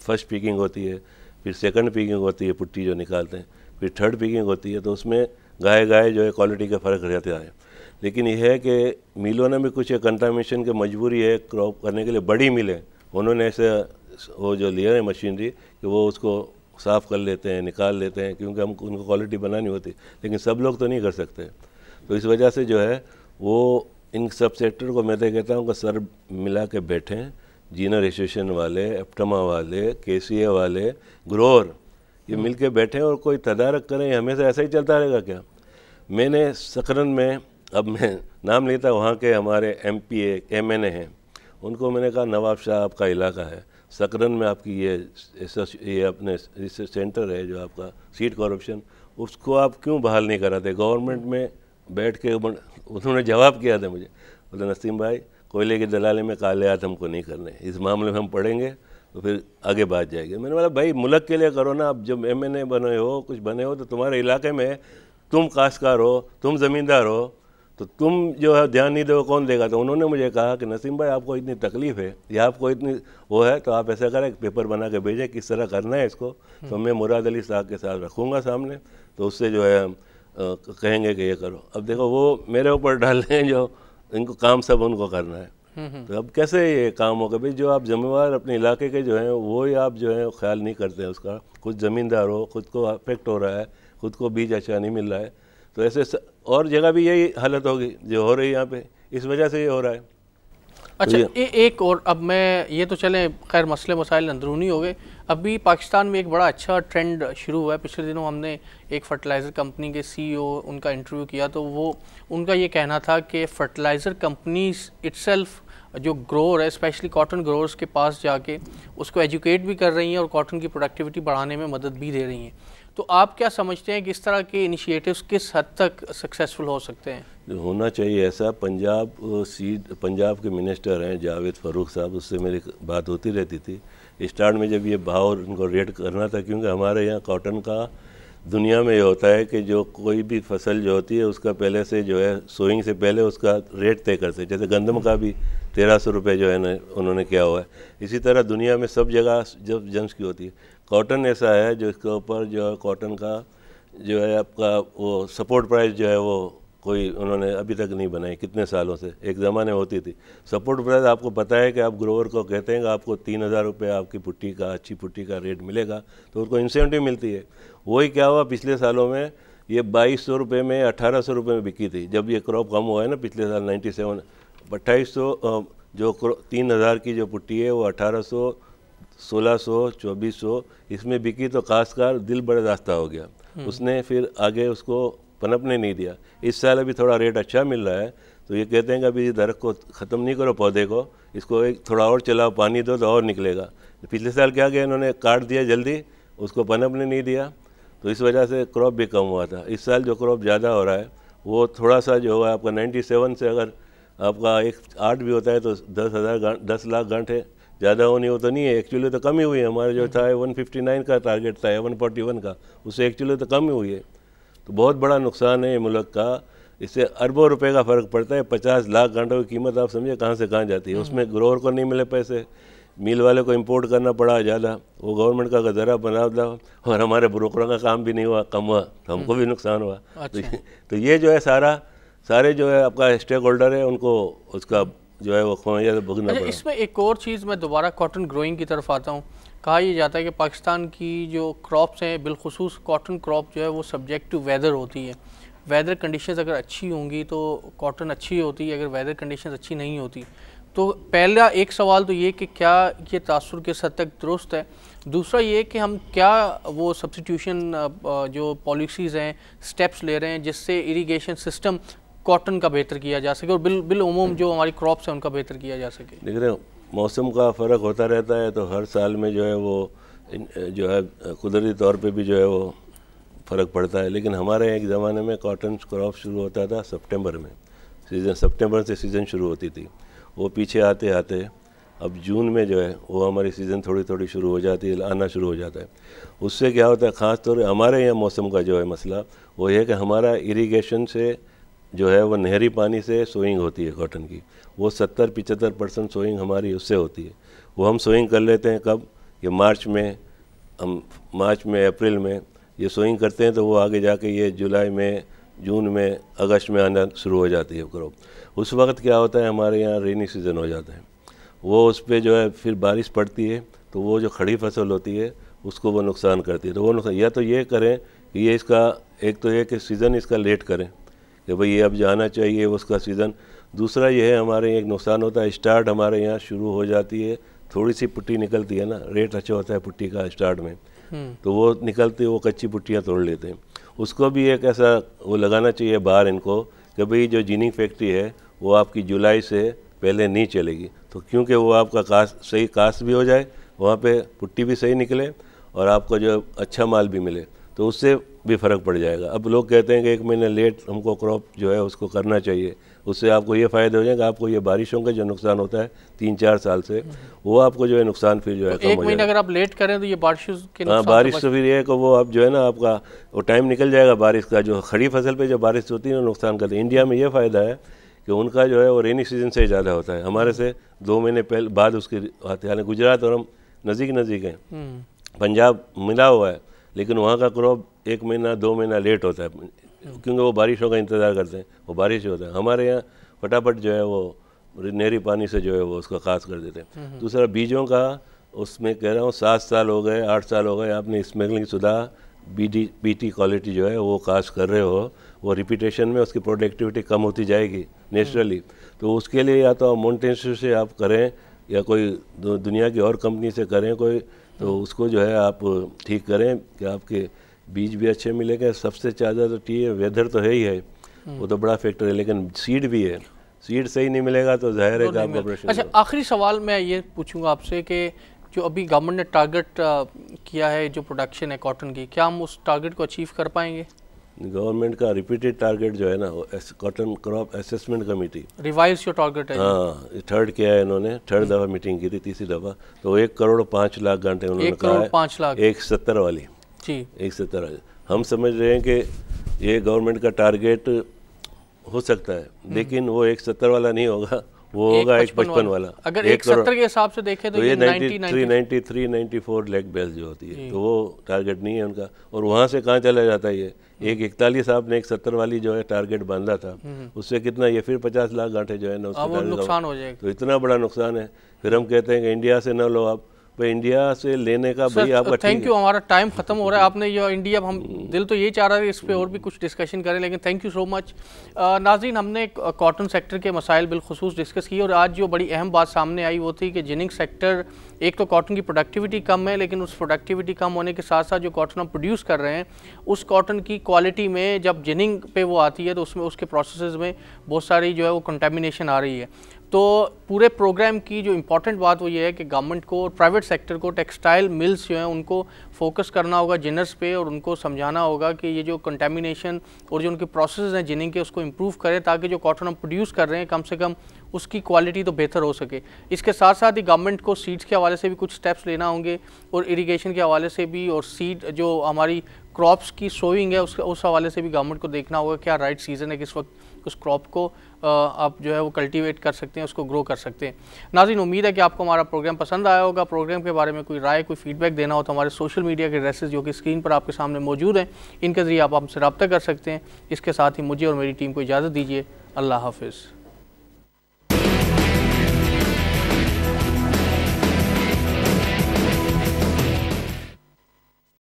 فرسٹ پیکنگ ہوتی ہے، پھر سیکنڈ پیکنگ ہوتی ہے، پٹی جو نکالتے ہیں، پھر تھرڈ پیکنگ ہوتی ہے۔ تو اس میں گائے گائے جو ہے کوالٹی کا فرق رہتا ہے لیکن یہ ہے کہ میلوں نے بھی کچھ کنٹامنیشن کی مجبوری ہے کراپ کرنے کے لیے بڑی ملیں انہوں نے ایسے وہ جو لیا ہے مشینری کہ وہ اس کو صاف کر لیتے ہیں، نکال لیتے ہیں، کیونکہ ہم ان کو کوالٹی بنانی ہوتی۔ لیکن سب لوگ تو نہیں کر سکتے۔ تو اس وجہ سے جو ہے وہ ان سب سیکٹر کو میں تو کہتا ہوں کہ سر ملا کے بیٹھیں۔ جینر ایسوسیشن والے ایپٹما والے کے سی اے والے گروور یہ مل کے بیٹھیں اور کوئی تدارک کریں۔ ہمیشہ ایسا ہی چلتا رہے گا کیا؟ میں نے سکرن میں اب میں نام لیتا وہاں کے ہمارے M P A, M N A ہیں۔ ان کو میں نے کہا، نواب شاہ آپ کا علاقہ ہے۔ سکرن میں آپ کی یہ یہ اپنے ریسرچ سینٹر ہے جو آپ کا سیٹ کارپشن اس کو آپ کیوں بحال نہیں کراتے؟ گورنمنٹ میں بیٹھ کے انہوں نے جواب کیا تھا مجھے۔ بولے، نسیم بھائی، کوئلے کے دلالے میں کالیات ہم کو نہیں کرنے اس معاملے میں ہم پڑھیں گے تو پھر آگے بات جائے گی۔ میں نے بولا، بھائی، ملک کے لیے کرو نا۔ اب جب ایم این اے بنے ہو، کچھ بنے ہو تو تمہارے علاقے میں تم کاشتکار ہو، تم زمیندار ہو۔ تو تم جو ہے دھیان نہیں دو کون دے گا؟ تو انہوں نے مجھے کہا کہ نسیم بھائی آپ کو اتنی تکلیف ہے یا آپ کو اتنی وہ ہے تو آپ ایسا کریں پیپر بنا کے بھیجیں کس طرح کرنا ہے اس کو۔ تو میں مراد علی صاحب کے ساتھ رکھوں گا سامنے تو اس سے جو ہے کہیں گے کہ یہ کرو۔ اب دیکھو وہ میرے اوپر ڈال رہے ہیں جو ان کو کام سب ان کو کرنا ہے۔ تو اب کیسے یہ کام ہوگا؟ بھائی جو آپ ذمہ وار اپنے علاقے کے جو ہیں وہی آپ جو ہیں خیال نہیں کرتے ہیں اس کا۔ خود زمیندار ہو خود کو افیکٹ ہو رہا ہے خود کو بیج اچھا نہیں مل رہا ہے۔ تو ایسے اور جگہ بھی یہی حالت ہوگی جو ہو رہی ہے یہاں پہ۔ اس وجہ سے یہ ہو رہا ہے۔
اچھا ایک اور اب میں یہ تو چلیں خیر مسئلے مسائل اندرونی ہو گئے۔ ابھی پاکستان میں ایک بڑا اچھا ٹرینڈ شروع ہوا ہے۔ پچھلے دنوں ہم نے ایک فرٹیلائزر کمپنی کے سی او ان کا انٹرویو کیا تو وہ ان کا یہ کہنا تھا کہ فرٹیلائزر کمپنیز اٹ سیلف جو گروور ہے اسپیشلی کاٹن گروورز کے پاس جا کے اس کو ایجوکیٹ بھی کر رہی ہیں اور کاٹن کی پروڈکٹیوٹی بڑھانے میں مدد بھی دے رہی ہیں۔ تو آپ کیا سمجھتے ہیں کہ اس طرح کے انیشیٹوز کس حد تک سکسیسفل ہو سکتے ہیں؟
ہونا چاہیے ایسا۔ پنجاب سیٹ پنجاب کے منسٹر ہیں، جاوید فاروق صاحب، اس سے میری بات ہوتی رہتی تھی۔ اسٹارٹ میں جب یہ بھاؤ ان کو ریٹ کرنا تھا، کیونکہ ہمارے یہاں کاٹن کا دنیا میں یہ ہوتا ہے کہ جو کوئی بھی فصل جو ہوتی ہے، اس کا پہلے سے جو ہے سوئنگ سے پہلے اس کا ریٹ طے کرتے جیسے گندم کا بھی تیرہ سو روپے جو ہے نا انہوں نے کیا ہوا ہے۔ اسی طرح دنیا میں سب جگہ جب جنس کی ہوتی ہے۔ کاٹن ایسا ہے جو اس کے اوپر جو ہے کاٹن کا جو ہے آپ کا وہ سپورٹ پرائز جو ہے وہ کوئی انہوں نے ابھی تک نہیں بنائی، کتنے سالوں سے۔ ایک زمانے ہوتی تھی۔ سپورٹ پرائز آپ کو پتہ ہے کہ آپ گروور کو کہتے ہیں کہ آپ کو تین ہزار روپے آپ کی پٹی کا، اچھی پٹی کا ریٹ ملے گا تو اس کو انسینٹیو ملتی ہے۔ وہی کیا ہوا پچھلے سالوں میں، یہ بائیس سو روپے میں اٹھارہ سو روپے میں بکی تھی۔ جب یہ کراپ کم ہوا ہے نا پچھلے سال، نائنٹی سیون اٹھائیس سو جو تین ہزار کی جو پٹی ہے وہ اٹھارہ سو سولہ سو چوبیس سو اس میں بکی تو کاشتکار دل بڑے راستہ ہو گیا۔ اس نے پھر آگے اس کو پنپنے نہیں دیا۔ اس سال ابھی تھوڑا ریٹ اچھا مل رہا ہے تو یہ کہتے ہیں کہ ابھی درخت کو ختم نہیں کرو پودے کو اس کو ایک تھوڑا اور چلاؤ پانی دو تو اور نکلے گا۔ پچھلے سال کیا کہ انہوں نے کاٹ دیا جلدی اس کو پنپ نے نہیں دیا۔ تو اس وجہ سے کراپ بھی کم ہوا تھا۔ اس سال جو کراپ زیادہ ہو رہا ہے وہ تھوڑا سا جو ہوا آپ کا نائنٹی سیون سے اگر آپ کا ایک آٹھ بھی ہوتا ہے تو دس ہزار دس لاکھ گھنٹے زیادہ ہونی ہو تو نہیں ہے ایکچولی تو کم ہی ہوئی ہے۔ ہمارے جو تھا ون ففٹی نائن کا ٹارگیٹ تھا ون فورٹی ون کا اس سے ایکچولی تو کم ہی ہوئی ہے۔ تو بہت بڑا نقصان ہے ملک کا۔ اس سے اربوں روپے کا فرق پڑتا ہے۔ پچاس لاکھ گھنٹوں کی قیمت آپ سمجھے کہاں سے کہاں جاتی ہے۔ اس میں گروور کو نہیں ملے پیسے۔ میل والے کو امپورٹ کرنا پڑا زیادہ۔ وہ گورنمنٹ کا ذرا بنا دیا اور ہمارے بروکروں کا کام بھی نہیں ہوا کم ہوا۔ تو ہم کو بھی نقصان ہوا۔
اچھا۔
تو یہ جو ہے سارا سارے جو ہے آپ کا اسٹیک ہولڈر ہے ان کو اس کا جو ہے وہ بھگنا
اچھا
پڑا۔
اس میں ایک اور چیز میں دوبارہ کاٹن گروئنگ کی طرف آتا ہوں۔ کہا یہ جاتا ہے کہ پاکستان کی جو کراپس ہیں بالخصوص کاٹن کراپ جو ہے وہ سبجیکٹ ٹو ویدر ہوتی ہے ویدر کنڈیشنز اگر اچھی ہوں گی تو کاٹن اچھی ہوتی ہے اگر ویدر کنڈیشنز اچھی نہیں ہوتی۔ تو پہلا ایک سوال تو یہ کہ کیا یہ تاثر کس حد تک درست ہے؟ دوسرا یہ کہ ہم کیا وہ سبسٹیوشن جو پالیسیز ہیں سٹیپس لے رہے ہیں جس سے اریگیشن سسٹم کاٹن کا بہتر کیا جا سکے اور بال بالعموم جو ہماری کراپس ہیں ان کا بہتر کیا جا سکے۔
دیکھ رہے موسم کا فرق ہوتا رہتا ہے تو ہر سال میں جو ہے وہ جو ہے قدرتی طور پہ بھی جو ہے وہ فرق پڑتا ہے۔ لیکن ہمارے ایک زمانے میں کاٹن کراپ شروع ہوتا تھا سپٹمبر میں۔ سیزن سپٹمبر سے سیزن شروع ہوتی تھی۔ وہ پیچھے آتے آتے اب جون میں جو ہے وہ ہماری سیزن تھوڑی تھوڑی شروع ہو جاتی ہے، آنا شروع ہو جاتا ہے۔ اس سے کیا ہوتا ہے، خاص طور ہمارے یہاں موسم کا جو ہے مسئلہ وہ یہ ہے کہ ہمارا اریگیشن سے جو ہے وہ نہری پانی سے سوئنگ ہوتی ہے کاٹن کی۔ وہ ستر پچہتر پرسنٹ سوئنگ ہماری اس سے ہوتی ہے۔ وہ ہم سوئنگ کر لیتے ہیں کب؟ کہ مارچ میں، ہم مارچ میں، اپریل میں یہ سوئنگ کرتے ہیں تو وہ آگے جا کے یہ جولائی میں، جون میں، اگست میں آنا شروع ہو جاتی ہے۔ کروپ اس وقت کیا ہوتا ہے؟ ہمارے یہاں رینی سیزن ہو جاتا ہے۔ وہ اس پہ جو ہے پھر بارش پڑتی ہے تو وہ جو کھڑی فصل ہوتی ہے، اس کو وہ نقصان کرتی ہے۔ تو وہ نقصان، یا تو یہ کریں کہ یہ اس کا، ایک تو یہ کہ سیزن اس کا لیٹ کریں۔ کہ بھئی یہ اب جانا چاہیے اس کا سیزن دوسرا یہ ہے ہمارے یہاں ایک نقصان ہوتا ہے اسٹارٹ ہمارے یہاں شروع ہو جاتی ہے۔ تھوڑی سی پٹی نکلتی ہے نا ریٹ اچھا ہوتا ہے پٹی کا اسٹارٹ میں۔ تو وہ نکلتی وہ کچی پٹیاں توڑ لیتے ہیں۔ اس کو بھی ایک ایسا وہ لگانا چاہیے باہر ان کو کہ بھئی جو جیننگ فیکٹری ہے وہ آپ کی جولائی سے پہلے نہیں چلے گی۔ تو کیونکہ وہ آپ کا کاسٹ صحیح کاسٹ بھی ہو جائے وہاں پہ پٹی بھی صحیح نکلے اور آپ کو جو اچھا مال بھی ملے۔ تو اس سے بھی فرق پڑ جائے گا۔ اب لوگ کہتے ہیں کہ ایک مہینے لیٹ ہم کو کراپ جو ہے اس کو کرنا چاہیے۔ اس سے آپ کو یہ فائدہ ہو جائے گا آپ کو یہ بارشوں کا جو نقصان ہوتا ہے تین چار سال سے وہ آپ کو جو ہے نقصان پھر جو ہے
ایک مہینہ اگر آپ لیٹ کریں تو یہ بارش کے
ہاں بارش تو پھر یہ ہے کہ وہ اب جو ہے نا آپ کا وہ ٹائم نکل جائے گا بارش کا۔ جو کھڑی فصل پہ جو بارش ہوتی ہے وہ نقصان کرتے ہیں انڈیا میں یہ فائدہ ہے کہ ان کا جو ہے وہ رینی سیزن سے زیادہ ہوتا ہے۔ ہمارے سے دو مہینے پہلے بعد اس کی آتے ہیں۔ گجرات اور ہم نزدیک نزدیک ہیں۔ پنجاب ملا ہوا ہے۔ لیکن وہاں کا کراپ ایک مہینہ دو مہینہ لیٹ ہوتا ہے۔ کیونکہ وہ بارشوں کا انتظار کرتے ہیں وہ بارش ہوتا ہے۔ ہمارے یہاں فٹافٹ جو ہے وہ نہری پانی سے جو ہے وہ اس کا خاص کر دیتے ہیں۔ دوسرا بیجوں کا اس میں کہہ رہا ہوں سات سال ہو گئے آٹھ سال ہو گئے آپ نے اسمیگلنگ شدہ B D B T quality جو ہے وہ خاص کر رہے ہو۔ وہ ریپیٹیشن میں اس کی پروڈکٹیوٹی کم ہوتی جائے گی نیچرلی تو اس کے لیے یا تو مونٹینس سے آپ کریں یا کوئی دنیا کی اور کمپنی سے کریں کوئی تو اس کو جو ہے آپ ٹھیک کریں کہ آپ کے بیج بھی اچھے ملے گا سب سے زیادہ تو ٹی ہے ویدر تو ہے ہی ہے وہ تو بڑا فیکٹر ہے لیکن سیڈ بھی ہے۔ سیڈ صحیح نہیں ملے گا تو ظاہر ہے کہ آپ کا
اچھا آخری سوال میں یہ پوچھوں گا آپ سے کہ جو ابھی گورنمنٹ نے ٹارگٹ کیا ہے جو پروڈکشن ہے کاٹن کی کیا ہم اس ٹارگٹ کو اچیو کر پائیں گے؟
گورنمنٹ کا ریپیٹڈ ٹارگٹ جو ہے نا cotton crop assessment committee
revise جو ٹارگٹ ہے۔
ہاں تھرڈ کیا ہے انہوں نے تھرڈ دفعہ میٹنگ کی تھی تیسری دفعہ۔ تو ایک کروڑ پانچ لاکھ گھنٹے انہوں نے کہا ہے ایک ستر والی۔
جی۔
ایک ستر والی۔ ہم سمجھ رہے ہیں کہ یہ گورنمنٹ کا ٹارگیٹ ہو سکتا ہے لیکن وہ ایک ستر والا نہیں ہوگا وہ ہوگا ایک پچپن والا۔
اگر ایک ستر کے حساب سے دیکھیں تو
یہ ninety three ninety. Three ninety four leak بیل جو ہوتی ہے۔
جی۔
تو وہ ٹارگیٹ نہیں ہے ان کا۔ اور وہاں سے کہاں چلا جاتا ہے یہ؟ ایک اکتالیس آپ نے ایک ستر والی جو ہے ٹارگیٹ باندھا تھا اس سے کتنا یہ پھر پچاس لاکھ گھنٹے جو ہے نا اس
جائے
تو اتنا بڑا نقصان ہے۔ پھر ہم کہتے ہیں کہ انڈیا سے نہ لو آپ۔ پہ انڈیا سے لینے کا بھائی آپ کا
تھینک یو ہمارا ٹائم ختم ہو رہا ہے۔ آپ نے یہ انڈیا ہم دل تو یہ چاہ رہا ہے اس پہ اور بھی کچھ ڈسکشن کریں لیکن تھینک یو سو مچ ناظرین ہم نے کاٹن سیکٹر کے مسائل بالخصوص ڈسکس کیے اور آج جو بڑی اہم بات سامنے آئی وہ تھی کہ جننگ سیکٹر ایک تو کاٹن کی پروڈکٹیوٹی کم ہے لیکن اس پروڈکٹیوٹی کم ہونے کے ساتھ ساتھ جو کاٹن ہم پروڈیوس کر رہے ہیں اس کاٹن کی کوالٹی میں جب جننگ پہ وہ آتی ہے تو اس میں اس کے پروسیسز میں بہت ساری جو ہے وہ کنٹامینیشن آ رہی ہے۔ تو پورے پروگرام کی جو امپورٹنٹ بات وہ یہ ہے کہ گورنمنٹ کو اور پرائیویٹ سیکٹر کو ٹیکسٹائل ملز جو ہیں ان کو فوکس کرنا ہوگا جنرس پہ اور ان کو سمجھانا ہوگا کہ یہ جو کنٹامینیشن اور جو ان کے پروسیسز ہیں جننگ کے اس کو امپروو کریں تاکہ جو کاٹن ہم پروڈیوس کر رہے ہیں کم سے کم اس کی کوالٹی تو بہتر ہو سکے۔ اس کے ساتھ ساتھ ہی گورنمنٹ کو سیڈس کے حوالے سے بھی کچھ سٹیپس لینا ہوں گے اور اریگیشن کے حوالے سے بھی اور سیڈ جو ہماری کراپس کی سوئنگ ہے اس اس حوالے سے بھی گورنمنٹ کو دیکھنا ہوگا کیا رائٹ سیزن ہے کس وقت اس کراپ کو۔ آپ جو ہے وہ کلٹیویٹ کر سکتے ہیں، اس کو گرو کر سکتے ہیں۔ ناظرین، امید ہے کہ آپ کو ہمارا پروگرام پسند آیا ہوگا۔ پروگرام کے بارے میں کوئی رائے، کوئی فیڈ بیک دینا ہو تو ہمارے سوشل میڈیا کے ڈریسز جو کہ اسکرین پر آپ کے سامنے موجود ہیں، ان کے ذریعے آپ ہم سے رابطہ کر سکتے ہیں۔ اس کے ساتھ ہی مجھے اور میری ٹیم کو اجازت دیجیے اللہ حافظ۔